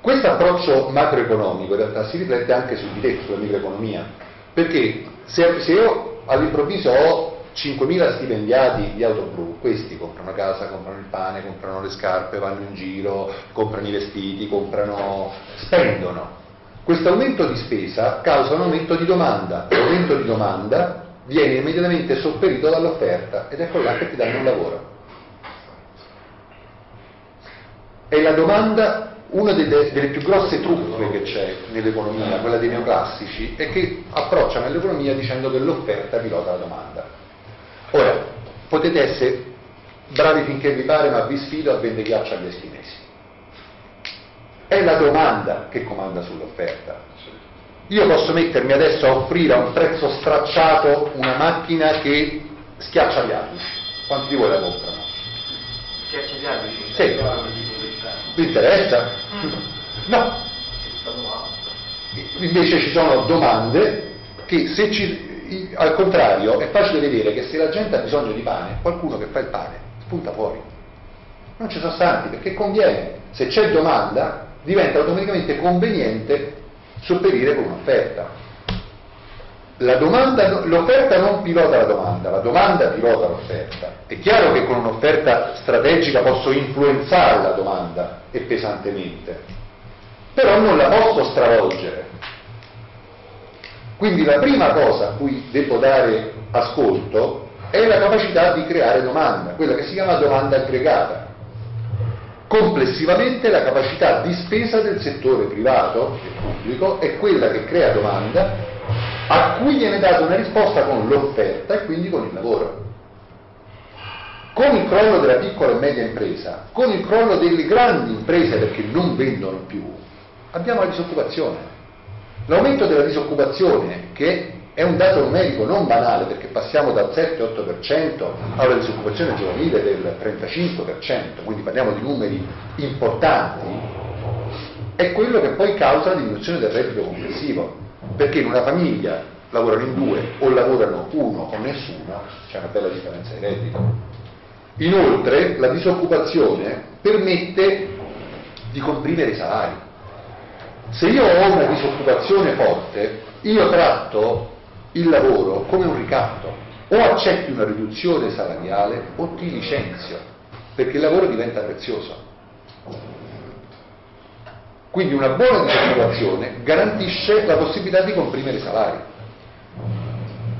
Questo approccio macroeconomico in realtà si riflette anche su di te, sulla microeconomia, perché se, se io all'improvviso ho 5.000 stipendiati di auto blu, questi comprano casa, comprano il pane, comprano le scarpe, vanno in giro, comprano i vestiti, comprano, spendono. Questo aumento di spesa causa un aumento di domanda, l'aumento di domanda viene immediatamente sopperito dall'offerta ed ecco là che ti danno un lavoro. È la domanda, una delle, delle più grosse truffe che c'è nell'economia, quella dei neoclassici, è che approcciano l'economia dicendo che l'offerta pilota la domanda. Ora, potete essere bravi finché vi pare, ma vi sfido a vendere ghiaccio agli eschimesi. È la domanda che comanda sull'offerta. Io posso mettermi adesso a offrire a un prezzo stracciato una macchina che schiaccia gli alberi. Quanti di voi la comprano? schiaccia gli arbitri. Sì. Vi interessa? No. Invece ci sono domande che se ci, al contrario è facile vedere che se la gente ha bisogno di pane, qualcuno che fa il pane spunta fuori. Non ci sono santi perché conviene. Se c'è domanda diventa automaticamente conveniente sopperire con un'offerta. L'offerta non pilota la domanda, la domanda pilota l'offerta. È chiaro che con un'offerta strategica posso influenzare la domanda e pesantemente, però non la posso stravolgere. Quindi la prima cosa a cui devo dare ascolto è la capacità di creare domanda, quella che si chiama domanda aggregata. Complessivamente la capacità di spesa del settore privato e pubblico è quella che crea domanda a cui viene data una risposta con l'offerta e quindi con il lavoro. Con il crollo della piccola e media impresa, con il crollo delle grandi imprese perché non vendono più, abbiamo la disoccupazione. L'aumento della disoccupazione, che è un dato numerico non banale perché passiamo dal 7-8% a una disoccupazione giovanile del 35%, quindi parliamo di numeri importanti, è quello che poi causa la diminuzione del reddito complessivo, perché in una famiglia lavorano in due o lavorano uno o nessuno, c'è una bella differenza di reddito. Inoltre la disoccupazione permette di comprimere i salari. Se io ho una disoccupazione forte, io tratto il lavoro come un ricatto, o accetti una riduzione salariale o ti licenzio, perché il lavoro diventa prezioso. Quindi una buona disoccupazione garantisce la possibilità di comprimere i salari.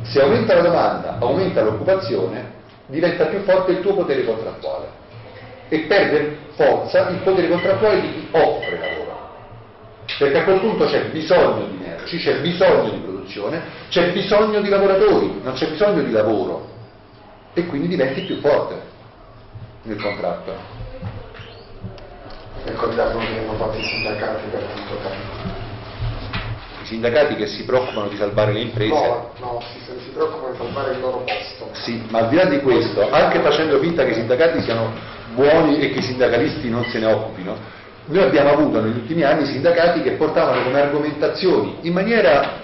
Se aumenta la domanda, aumenta l'occupazione, diventa più forte il tuo potere contrattuale e perde forza il potere contrattuale di chi offre lavoro. Perché a quel punto c'è bisogno di merci, c'è bisogno di produzione, c'è bisogno di lavoratori, non c'è bisogno di lavoro e quindi diventi più forte nel contratto. Ricordiamo che hanno fatto i sindacati per tanto tempo. I sindacati che si preoccupano di salvare le imprese No, no, si, si preoccupano di salvare il loro posto. Sì, ma al di là di questo, anche facendo finta che i sindacati siano buoni e che i sindacalisti non se ne occupino, noi abbiamo avuto negli ultimi anni sindacati che portavano come argomentazioni in maniera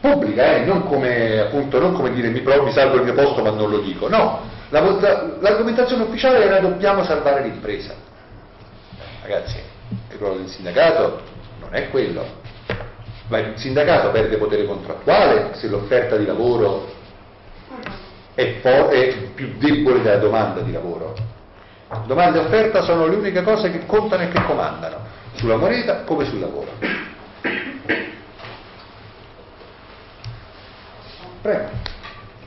pubblica, eh, non, come, appunto, non come dire mi, provo, mi salvo il mio posto ma non lo dico, no, la- la- l'argomentazione ufficiale era dobbiamo salvare l'impresa. Ragazzi, il ruolo del sindacato non è quello. Ma il sindacato perde potere contrattuale se l'offerta di lavoro è, è più debole della domanda di lavoro. Domanda e offerta sono le uniche cose che contano e che comandano, sulla moneta come sul lavoro. Prego.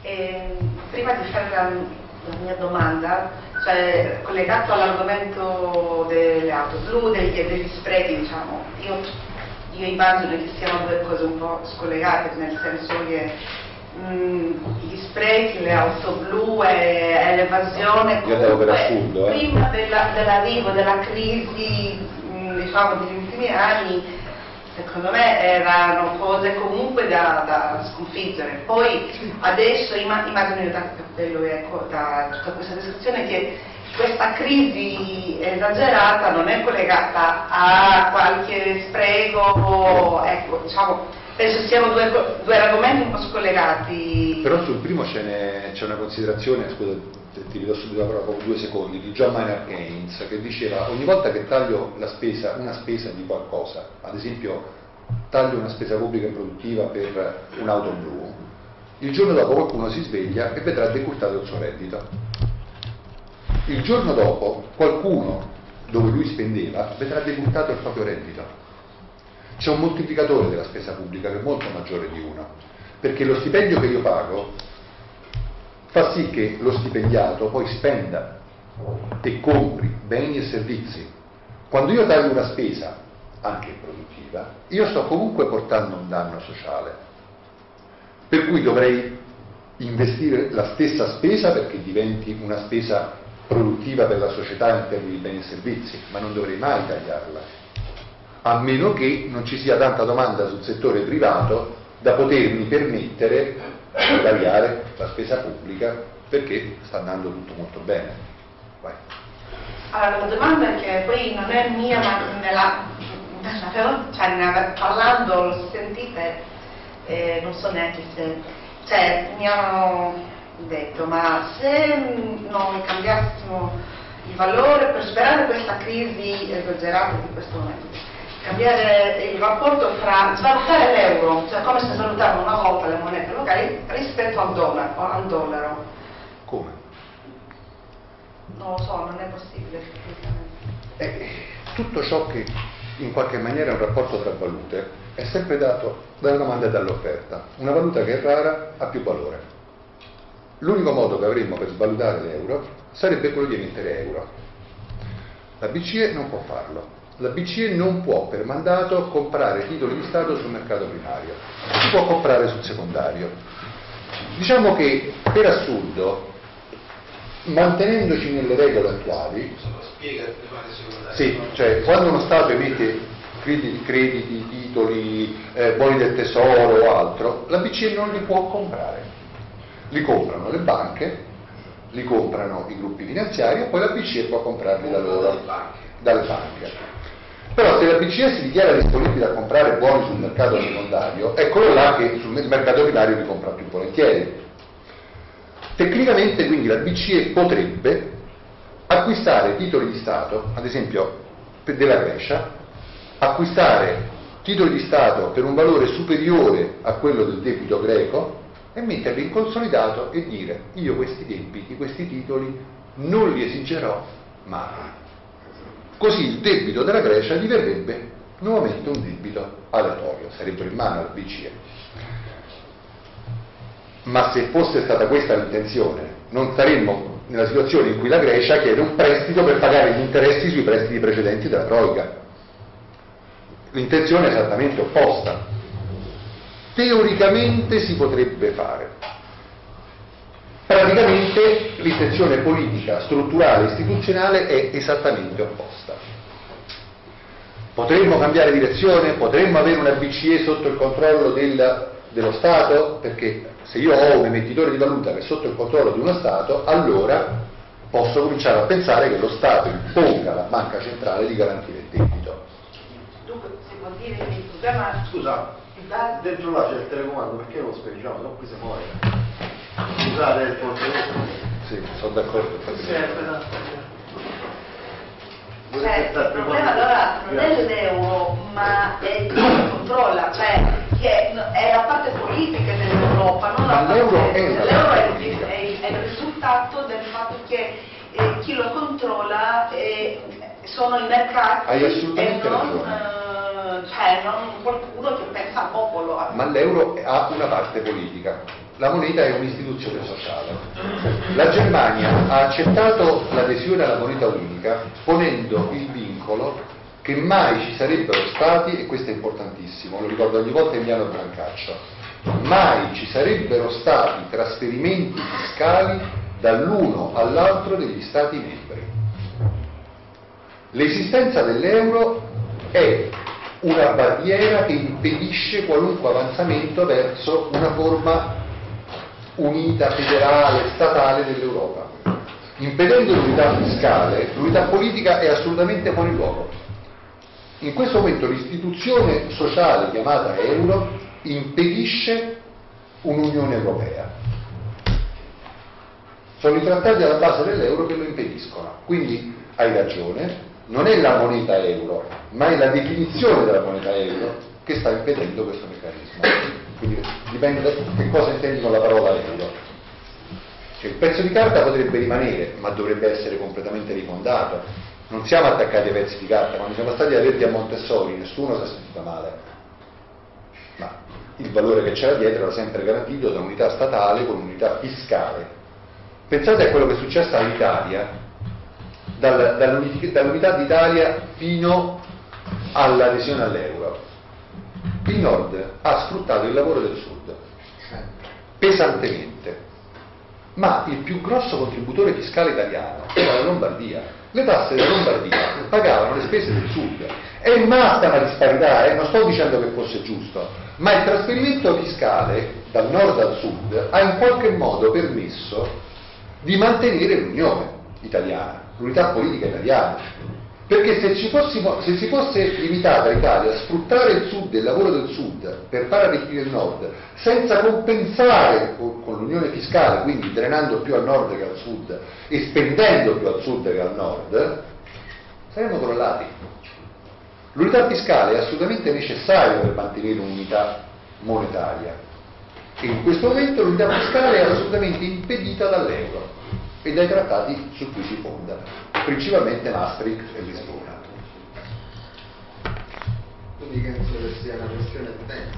Eh, prima di fare la, la mia domanda, cioè collegato all'argomento delle auto blu degli, e degli sprechi, diciamo, io, io immagino che siano due cose un po' scollegate, nel senso che mh, gli sprechi, le auto blu e, e l'evasione comunque, eh. prima della- dell'arrivo della crisi mh, diciamo degli ultimi anni secondo me erano cose comunque da, da sconfiggere. Poi adesso imma- immagino io da cappello ecco, da tutta questa descrizione che questa crisi esagerata non è collegata a qualche spreco ecco diciamo penso siano due, co- due argomenti un po' scollegati. Però sul primo c'è una considerazione, scusa, ti- ridò subito la parola, due secondi, di John Maynard Keynes, che diceva ogni volta che taglio spesa, una spesa di qualcosa, ad esempio taglio una spesa pubblica improduttiva per un'auto blu, il giorno dopo qualcuno si sveglia e vedrà decurtato il suo reddito. Il giorno dopo qualcuno dove lui spendeva vedrà decurtato il proprio reddito. C'è un moltiplicatore della spesa pubblica che è molto maggiore di uno, perché lo stipendio che io pago fa sì che lo stipendiato poi spenda e compri beni e servizi. Quando io taglio una spesa, anche produttiva, io sto comunque portando un danno sociale. Per cui dovrei investire la stessa spesa perché diventi una spesa produttiva per la società in termini di beni e servizi, ma non dovrei mai tagliarla a meno che non ci sia tanta domanda sul settore privato da potermi permettere tagliare la spesa pubblica perché sta andando tutto molto bene. Vai. Allora, la domanda che poi non è mia, ma me la, me l'avevo- cioè, parlando, lo sentite, eh, non so neanche se, cioè, mi hanno detto, ma se non cambiassimo il valore per superare questa crisi esagerata di questo momento, cambiare il rapporto fra svalutare l'euro, cioè come rispetto al dollaro, al dollaro. Come? Non lo so, non è possibile. Eh, tutto ciò che in qualche maniera è un rapporto tra valute è sempre dato dalla domanda e dall'offerta. Una valuta che è rara ha più valore. L'unico modo che avremmo per svalutare l'euro sarebbe quello di emettere euro. La BCE non può farlo. La BCE non può per mandato comprare titoli di Stato sul mercato primario, si può comprare sul secondario. Diciamo che per assurdo, mantenendoci nelle regole attuali, sì, cioè quando uno Stato emette crediti, crediti titoli, eh, buoni del tesoro o altro, la BCE non li può comprare. Li comprano le banche, li comprano i gruppi finanziari e poi la BCE può comprarli da loro, dalle banche. Però se la BCE si dichiara disponibile a comprare buoni sul mercato secondario, eccolo là che sul mercato primario li compra più volentieri. Tecnicamente quindi la BCE potrebbe acquistare titoli di Stato, ad esempio della Grecia, acquistare titoli di Stato per un valore superiore a quello del debito greco e metterli in consolidato e dire io questi debiti, questi titoli non li esigerò mai. Così il debito della Grecia diverrebbe nuovamente un debito aleatorio, sarebbero in mano alla BCE. Ma se fosse stata questa l'intenzione, non saremmo nella situazione in cui la Grecia chiede un prestito per pagare gli interessi sui prestiti precedenti della Troica. L'intenzione è esattamente opposta. Teoricamente si potrebbe fare. Praticamente l'intenzione politica, strutturale, istituzionale è esattamente opposta. Potremmo cambiare direzione? Potremmo avere una BCE sotto il controllo del- dello Stato? Perché se io ho un emettitore di valuta che è sotto il controllo di uno Stato, allora posso cominciare a pensare che lo Stato imponga alla banca centrale di garantire il debito. Dunque, si può dire che il problema Scusa, dentro là c'è il telecomando, perché lo spegniamo? No, qui si muore. Scusate il contenuto. Sì, sono d'accordo. Cioè, il problema allora non è l'euro, ma è chi lo controlla, cioè che è, è la parte politica dell'Europa, non la Ma l'euro parte- l'euro è, politica. è il- è il risultato del fatto che eh, chi lo controlla eh, sono i mercati e non, eh, cioè, non qualcuno che pensa al popolo. Ma l'euro ha una parte politica. La moneta è un'istituzione sociale. La Germania ha accettato l'adesione alla moneta unica ponendo il vincolo che mai ci sarebbero stati, e questo è importantissimo, lo ricordo ogni volta Emiliano Brancaccio, mai ci sarebbero stati trasferimenti fiscali dall'uno all'altro degli Stati membri. L'esistenza dell'euro è una barriera che impedisce qualunque avanzamento verso una forma unita, federale, statale dell'Europa. Impedendo l'unità fiscale, l'unità politica è assolutamente fuori luogo. In questo momento l'istituzione sociale chiamata euro impedisce un'Unione Europea. Sono i trattati alla base dell'euro che lo impediscono. Quindi hai ragione, non è la moneta euro, ma è la definizione della moneta euro che sta impedendo questo meccanismo. Quindi dipende da che cosa intendi con la parola euro. Cioè, il pezzo di carta potrebbe rimanere, ma dovrebbe essere completamente rifondato. Non siamo attaccati ai pezzi di carta, quando siamo stati aperti a Montessori nessuno si è sentito male. Ma il valore che c'era dietro era sempre garantito da unità statale con unità fiscale. Pensate a quello che è successo all'Italia, dal, dall'unità d'Italia fino all'adesione all'euro. Il nord ha sfruttato il lavoro del sud pesantemente, ma il più grosso contributore fiscale italiano era la Lombardia. Le tasse della Lombardia pagavano le spese del sud. È rimasta una disparità, eh? non sto dicendo che fosse giusto, ma il trasferimento fiscale dal nord al sud ha in qualche modo permesso di mantenere l'Unione italiana, l'unità politica italiana. Perché se, fossimo, se, si fosse limitata l'Italia a sfruttare il sud e il lavoro del sud per far arricchire il nord, senza compensare con, con l'unione fiscale, quindi drenando più al nord che al sud e spendendo più al sud che al nord, saremmo crollati. L'unità fiscale è assolutamente necessaria per mantenere un'unità monetaria e in questo momento l'unità fiscale è assolutamente impedita dall'euro e dai trattati su cui si fonda, principalmente Maastricht e Lisbona. Quindi penso che sia una questione di tempo.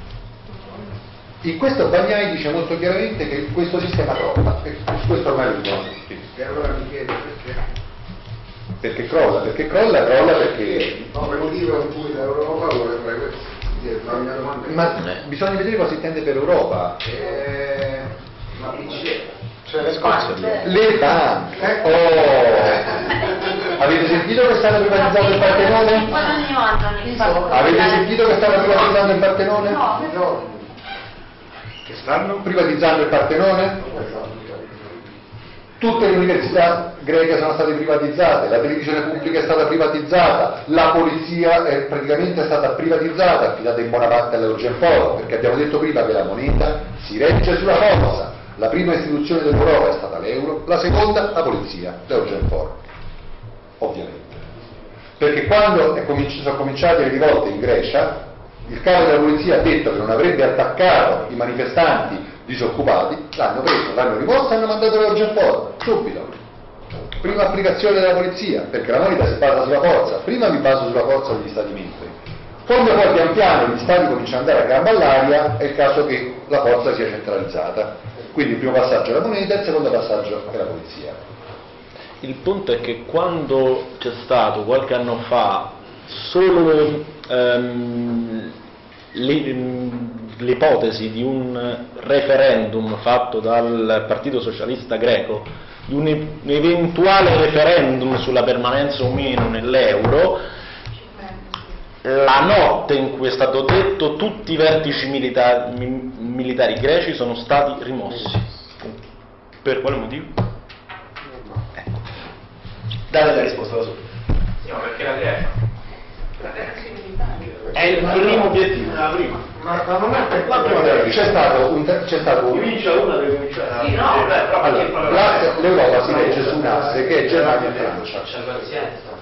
In questo Bagnai dice molto chiaramente che questo sistema crolla, e su questo ormai lo dicono tutti. E allora mi chiedo perché. Perché crolla? Perché crolla, crolla perché... No, per motivo in cui l'Europa la è Ma bisogna vedere cosa si intende per Europa. Eh, ma BCE, Cioè, le Quante? Le banche. Oh! Avete sentito che stanno privatizzando il Partenone? Avete sentito che stanno privatizzando il Partenone? No, che stanno? Privatizzando il Partenone? Tutte le università greche sono state privatizzate, la televisione pubblica è stata privatizzata, la polizia è praticamente stata privatizzata, affidata in buona parte all'Eugenfor, perché abbiamo detto prima che la moneta si regge sulla forza. La prima istituzione dell'Europa è stata l'euro, la seconda la polizia, l'Eugenfor, ovviamente. Perché quando sono cominciate le rivolte in Grecia, il capo della polizia ha detto che non avrebbe attaccato i manifestanti disoccupati, l'hanno preso, l'hanno rimosso e hanno mandato l'Eugenfor, subito. Prima applicazione della polizia, perché la moneta si basa sulla forza, prima mi baso sulla forza degli Stati membri. Quando poi pian piano gli Stati cominciano ad andare a gamba all'aria, è il caso che la forza sia centralizzata. Quindi il primo passaggio è la moneta, il secondo passaggio è la polizia. Il punto è che quando c'è stato qualche anno fa solo ehm, ehm, l'ipotesi di un referendum fatto dal Partito Socialista greco, di un, eventuale referendum sulla permanenza o meno nell'euro, la notte in cui è stato detto tutti i vertici milita- mi- militari greci sono stati rimossi. Per quale motivo? Date la risposta da solo. Sì, ma perché la Grecia? È il primo obiettivo. La prima. ma, non è per La deve C'è stato un, c'è stato un, Comincia una, deve cominciare. Sì, no, Allora, la- l'Europa si regge su un asse che è Germania e Francia.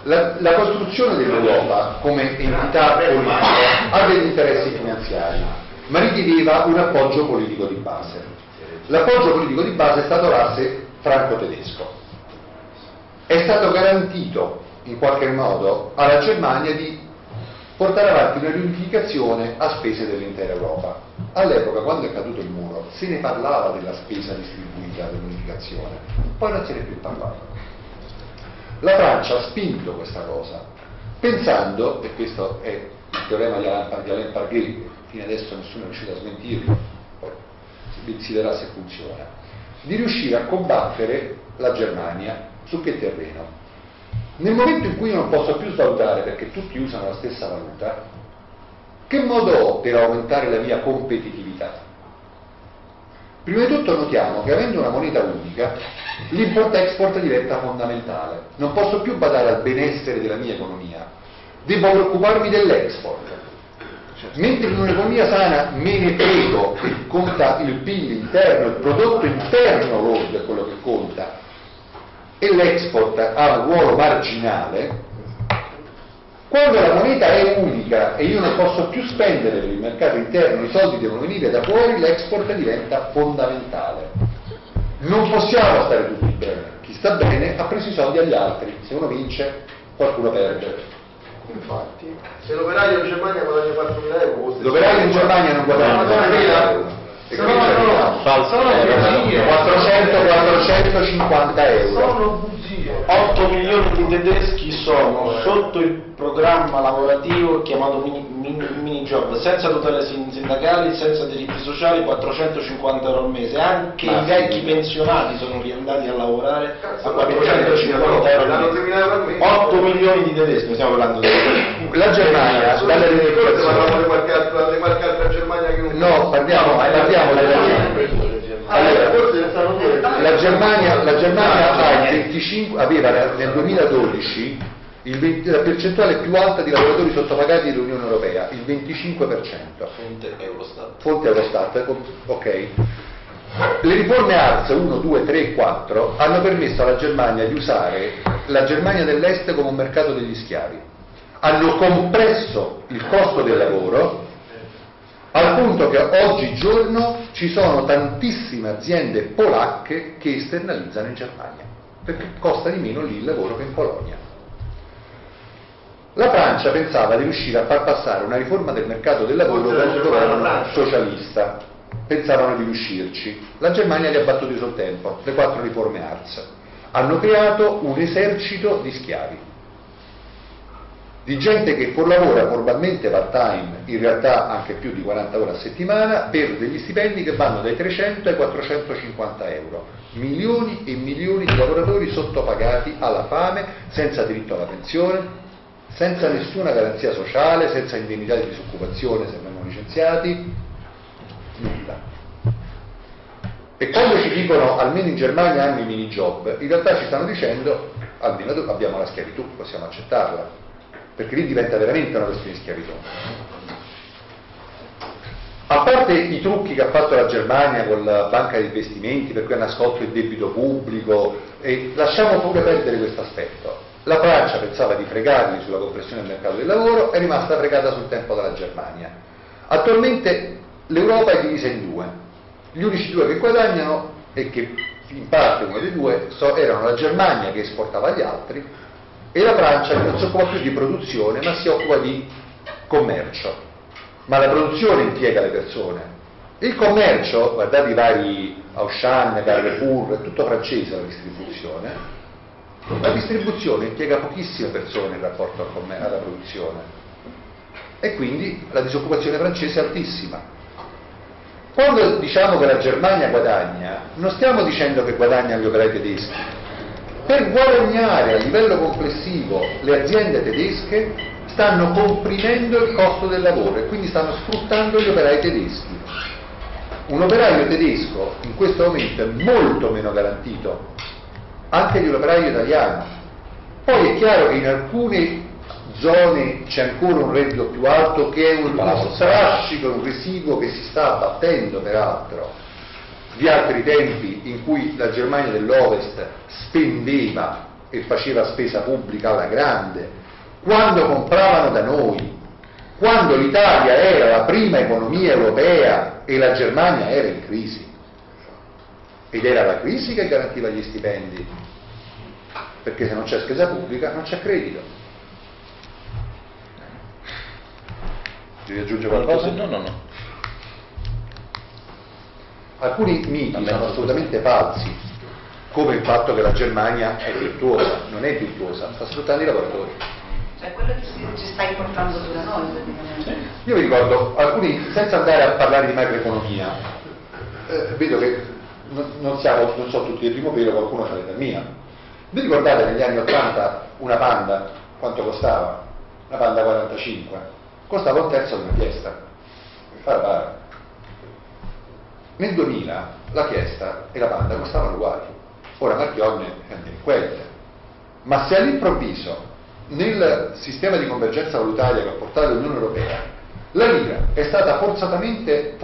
La, la costruzione dell'Europa come entità politica ha degli interessi finanziari, ma richiedeva un appoggio politico di base. L'appoggio politico di base è stato l'asse franco-tedesco. È stato garantito in qualche modo alla Germania di portare avanti una riunificazione a spese dell'intera Europa. All'epoca, quando è caduto il muro, se ne parlava della spesa distribuita dell'unificazione, poi non se ne è più parlato. La Francia ha spinto questa cosa, pensando, e questo è il teorema di Alain, Parguet, fino adesso nessuno è riuscito a smentirlo, poi si vedrà se funziona, di riuscire a combattere la Germania su che terreno? Nel momento in cui io non posso più svalutare perché tutti usano la stessa valuta, che modo ho per aumentare la mia competitività? Prima di tutto notiamo che avendo una moneta unica, l'import-export diventa fondamentale. Non posso più badare al benessere della mia economia, devo preoccuparmi dell'export. Mentre in un'economia sana me ne frego che conta il PIL interno, il prodotto interno lordo è quello che conta, e l'export ha un ruolo marginale, quando la moneta è unica e io non posso più spendere per il mercato interno, i soldi devono venire da fuori, l'export diventa fondamentale. Non possiamo stare tutti bene. Chi sta bene ha preso i soldi agli altri, se uno vince qualcuno perde. Infatti, se l'operaio in Germania guadagna 4.000 euro, L'operaio in Germania non guadagna Ma non è vero. E Sono- quindi sono- Falso. sono bugie. 400-450 euro. Sono. 8 milioni di tedeschi sono sotto il programma lavorativo chiamato mini, mini- mini job, senza tutele sin- sindacali, senza diritti sociali, 450 euro al mese. Anche Ma i sì. vecchi pensionati sono riandati a lavorare Cazzo, a ma 450 euro al 3.000 mese. euro al mese. 8 milioni di tedeschi, stiamo parlando di... La Germania, dalle Germania non no, parliamo, parliamo della Allora. La Germania, la Germania ha il 25 aveva nel 2012 il 20 la percentuale più alta di lavoratori sottopagati dell'Unione Europea, il 25%. Fonte Eurostat. Fonte Eurostat, ok. Le riforme ARS 1, 2, 3 e 4 hanno permesso alla Germania di usare la Germania dell'Est come un mercato degli schiavi. Hanno compresso il costo del lavoro al punto che oggigiorno ci sono tantissime aziende polacche che esternalizzano in Germania, perché costa di meno lì il lavoro che in Polonia. La Francia pensava di riuscire a far passare una riforma del mercato del lavoro con un governo socialista. Pensavano di riuscirci. La Germania li ha battuti sul tempo, le quattro riforme ARS. Hanno creato un esercito di schiavi, di gente che lavora formalmente part-time, in realtà anche più di 40 ore a settimana, per degli stipendi che vanno dai 300 ai 450 euro. Milioni e milioni di lavoratori sottopagati alla fame, senza diritto alla pensione, senza nessuna garanzia sociale, senza indennità di disoccupazione se vengono licenziati, nulla. E quando ci dicono almeno in Germania hanno i mini job, in realtà ci stanno dicendo almeno abbiamo la schiavitù, possiamo accettarla, perché lì diventa veramente una questione di schiavitù. A parte i trucchi che ha fatto la Germania con la banca di investimenti, per cui ha nascosto il debito pubblico, e lasciamo pure perdere questo aspetto. La Francia pensava di fregarli sulla compressione del mercato del lavoro, è rimasta fregata sul tempo dalla Germania. Attualmente l'Europa è divisa in due. Gli unici due che guadagnano e che in parte uno dei due erano la Germania che esportava agli altri e la Francia non si occupa più di produzione ma si occupa di commercio. Ma la produzione impiega le persone. Il commercio, guardate i vari Auchan, Carrefour, è tutto francese la distribuzione, la distribuzione impiega pochissime persone in rapporto alla produzione e quindi la disoccupazione francese è altissima. Quando diciamo che la Germania guadagna, non stiamo dicendo che guadagnano gli operai tedeschi. Per guadagnare a livello complessivo le aziende tedesche stanno comprimendo il costo del lavoro e quindi stanno sfruttando gli operai tedeschi. Un operaio tedesco in questo momento è molto meno garantito anche di un operaio italiano. Poi è chiaro che in alcune zone c'è ancora un reddito più alto che è un strascico, un residuo che si sta abbattendo peraltro di altri tempi in cui la Germania dell'Ovest spendeva e faceva spesa pubblica alla grande, quando compravano da noi, quando l'Italia era la prima economia europea e la Germania era in crisi. Ed era la crisi che garantiva gli stipendi, perché se non c'è spesa pubblica non c'è credito. Devi aggiungere qualcosa? No, no, no. Alcuni miti sono assolutamente falsi, come il fatto che la Germania è virtuosa, non è virtuosa, sta sfruttando i lavoratori. Cioè quello che ci, stai portando tu da noi praticamente. Io vi ricordo, alcuni, senza andare a parlare di macroeconomia, eh, vedo che non, non siamo, non so tutti di primo pelo, qualcuno sa l'età mia. Vi ricordate negli anni 80 una panda, quanto costava? Una panda 45, costava un terzo di una fiesta. Per fare pare. Nel 2000 la fiesta e la panda costavano uguali. Ora Marchionne è un delinquente. Ma se all'improvviso nel sistema di convergenza valutaria che ha portato l'Unione Europea la lira è stata forzosamente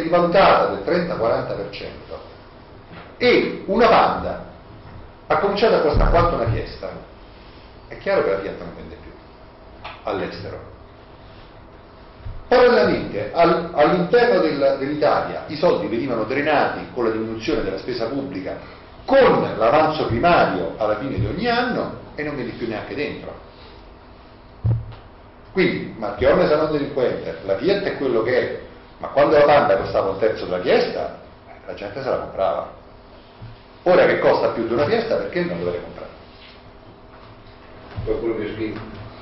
rivalutata del 30-40% e una banda ha cominciato a costare quanto una fiesta, è chiaro che la Fiat non vende più all'estero. Parallelamente al- all'interno del- dell'Italia i soldi venivano drenati con la diminuzione della spesa pubblica, con l'avanzo primario alla fine di ogni anno e non vedi più neanche dentro. Quindi Marchionne sarà un delinquente, la Fiat è quello che è, ma quando la Panda costava un terzo della fiesta, la gente se la comprava. Ora che costa più di una fiesta, perché non dovete comprare?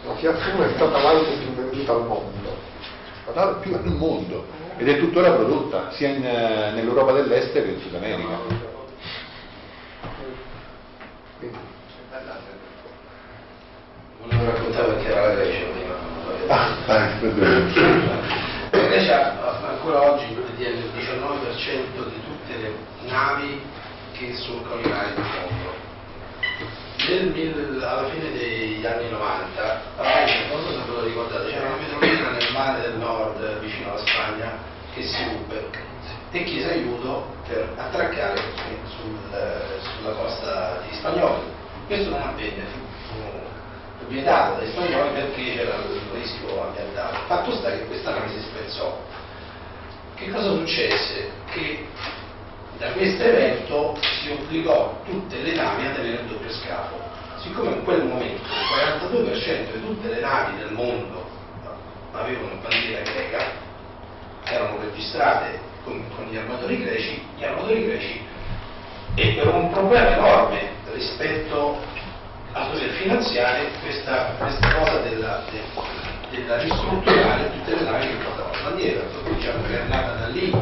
La Fiat Uno è stata l'auto più venduta al mondo. La più nel mondo ed è tuttora prodotta sia in, eh, nell'Europa dell'Est che in Sud America. Volevo raccontare perché era la Grecia prima. Ah. La Grecia ancora oggi detiene il 19% di tutte le navi che solcano i mari del mondo. Nel alla fine degli anni 90, appunto, non so se ve lo ricordate, c'era una petrolina nel mare del nord vicino alla Spagna che si ruppe e chiese aiuto per attraccare sul- sulla costa di Spagnoli. Questo non avvenne, fu, vietato dai spagnoli perché c'era il rischio ambientale. Fatto sta che questa nave si spezzò. Che cosa successe? Che da questo evento si obbligò tutte le navi a tenere il doppio scafo. Siccome in quel momento il 42% di tutte le navi del mondo avevano bandiera greca, erano registrate con, con gli armatori greci, gli armatori greci ebbero un problema enorme rispetto a dover finanziare questa, questa cosa della, de- della ristrutturare tutte le navi che portavano la bandiera, diciamo che è nata da lì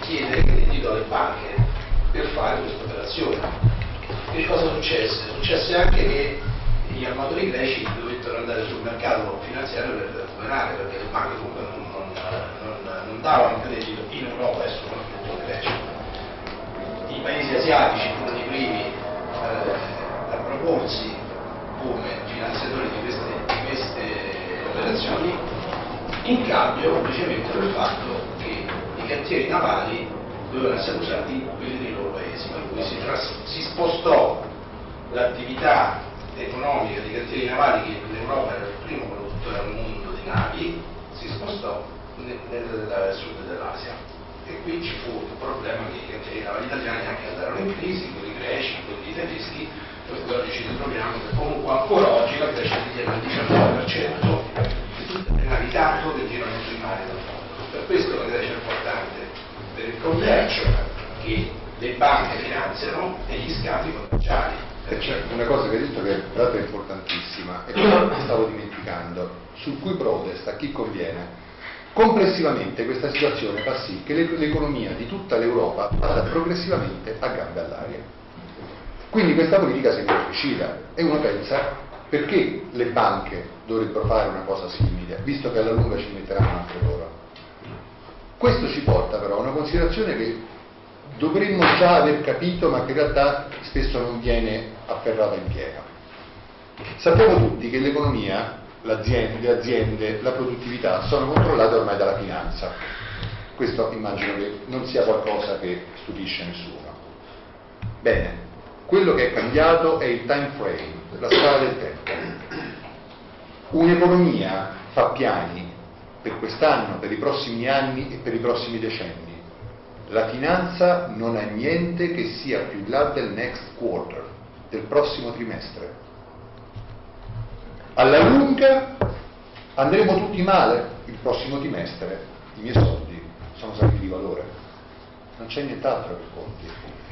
chiedere credito alle banche per fare questa operazione. Che cosa successe? Successe anche che gli armatori greci dovettero andare sul mercato finanziario per recuperare, perché le banche comunque non, non- non- non davano credito in Europa e soprattutto in Grecia. I paesi asiatici furono i primi eh, a proporsi come finanziatori di queste, di queste operazioni in cambio ricevettero il fatto che i cantieri navali dovevano essere usati quelli dei loro paesi, per cui si, si spostò l'attività economica dei cantieri navali che l'Europa era il primo produttore al mondo di navi, si spostò nel, nel sud dell'Asia. E qui ci fu il problema che i cantieri navali italiani anche andarono in crisi, quelli greci, quelli tedeschi, per oggi ci ritroviamo che comunque ancora oggi la Grecia detiene il 19% di tutte le navi cargo che girano sui mari del mondo. Per questo la Grecia è importante, il commercio che le banche finanziano e gli scambi commerciali. E c'è una cosa che hai detto che tra l'altro è importantissima e che stavo dimenticando, sul cui protesta a chi conviene. Complessivamente questa situazione fa sì che l'e- l'economia di tutta l'Europa vada progressivamente a gambe all'aria. Quindi questa politica sembra suicida e uno pensa perché le banche dovrebbero fare una cosa simile, visto che alla lunga ci metteranno anche loro. Questo ci porta però a una considerazione che dovremmo già aver capito ma che in realtà spesso non viene afferrata in piena. Sappiamo tutti che l'economia, l'azienda, le aziende, la produttività sono controllate ormai dalla finanza. Questo immagino che non sia qualcosa che stupisce nessuno. Bene, quello che è cambiato è il time frame, la scala del tempo. Un'economia fa piani per quest'anno, per i prossimi anni e per i prossimi decenni. La finanza non ha niente che sia più in là del next quarter, del prossimo trimestre. Alla lunga andremo tutti male il prossimo trimestre, i miei soldi sono saliti di valore, non c'è nient'altro per conti.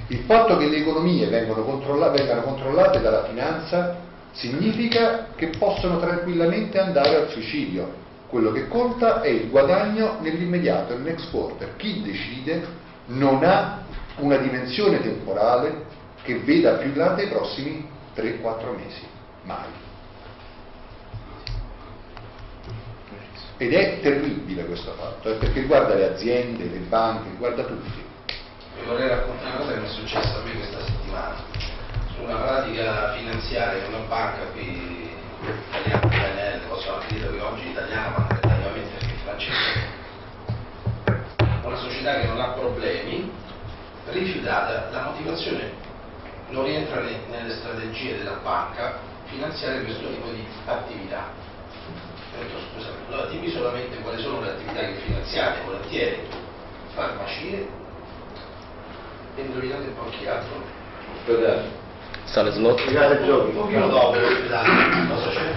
Il fatto che le economie vengano, controlla- vengano controllate dalla finanza significa che possono tranquillamente andare al suicidio. Quello che conta è il guadagno nell'immediato, il next quarter. Chi decide non ha una dimensione temporale che veda più là dei prossimi 3-4 mesi. Mai. Ed è terribile questo fatto, eh, perché riguarda le aziende, le banche, riguarda tutti. Vorrei raccontare una cosa che mi è successa a me questa settimana su una pratica finanziaria una banca qui italiana possiamo anche dire che oggi è italiana ma relativamente perché è francese. Una società che non ha problemi rifiutata la motivazione non rientra ne- nelle strategie della banca finanziare questo tipo di attività. Ho detto scusa allora dimmi solamente quali sono le attività che finanziate volentieri. Farmacie e indovinate chi altro Sale slot. un pochino dopo cosa c'è?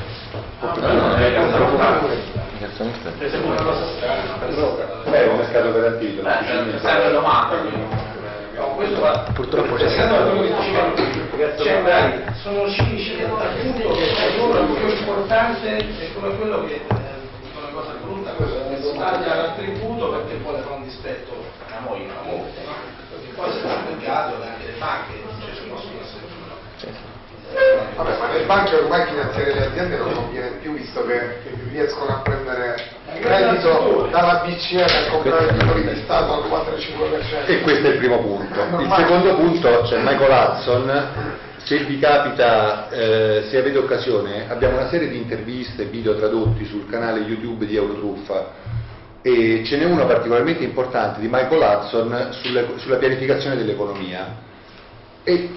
Sembra una cosa strana è un mercato garantito. Eh, serve domanda, questo va Purtroppo c'è sembra sono cinici al punto che per loro il più importante è come quello che eh, dico una cosa brutta taglia l'attributo perché poi le fa un dispetto a noi a molti no? perché poi se fa mercato anche le banche banche ormai finanziare le aziende non conviene più visto che riescono a prendere credito dalla BCE per comprare titoli di Stato al 4-5%. E questo è il primo punto. Il secondo punto c'è Michael Hudson. Se vi capita, eh, se avete occasione, abbiamo una serie di interviste, video tradotti sul canale YouTube di Eurotruffa e ce n'è uno particolarmente importante di Michael Hudson sulle- sulla pianificazione dell'economia e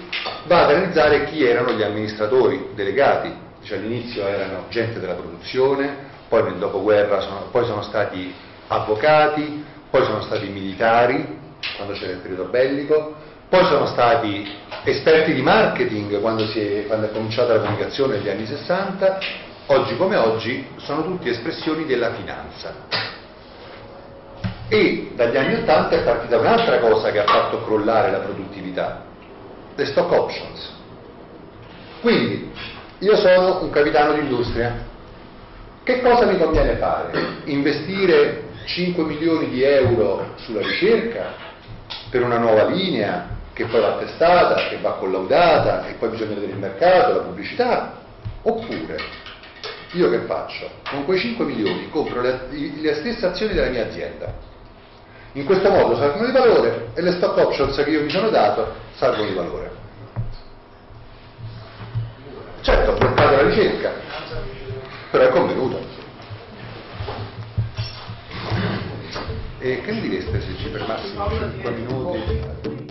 va ad analizzare chi erano gli amministratori delegati, cioè all'inizio erano gente della produzione, poi nel dopoguerra sono, poi sono stati avvocati, poi sono stati militari quando c'era il periodo bellico, poi sono stati esperti di marketing quando, è, quando è cominciata la comunicazione negli anni 60, oggi come oggi sono tutti espressioni della finanza. E dagli anni 80 è partita un'altra cosa che ha fatto crollare la produttività, le stock options. Quindi, io sono un capitano d'industria. Che cosa mi conviene fare? Investire 5 milioni di euro sulla ricerca per una nuova linea che poi va testata, che va collaudata, e poi bisogna vedere il mercato, la pubblicità? Oppure io che faccio? Con quei 5 milioni compro le, le stesse azioni della mia azienda. In questo modo salgono di valore e le stock options che io mi sono dato salgono di valore. Certo, ho bloccato la ricerca, però è convenuto. E che mi direste se ci fermassimo 5 minuti?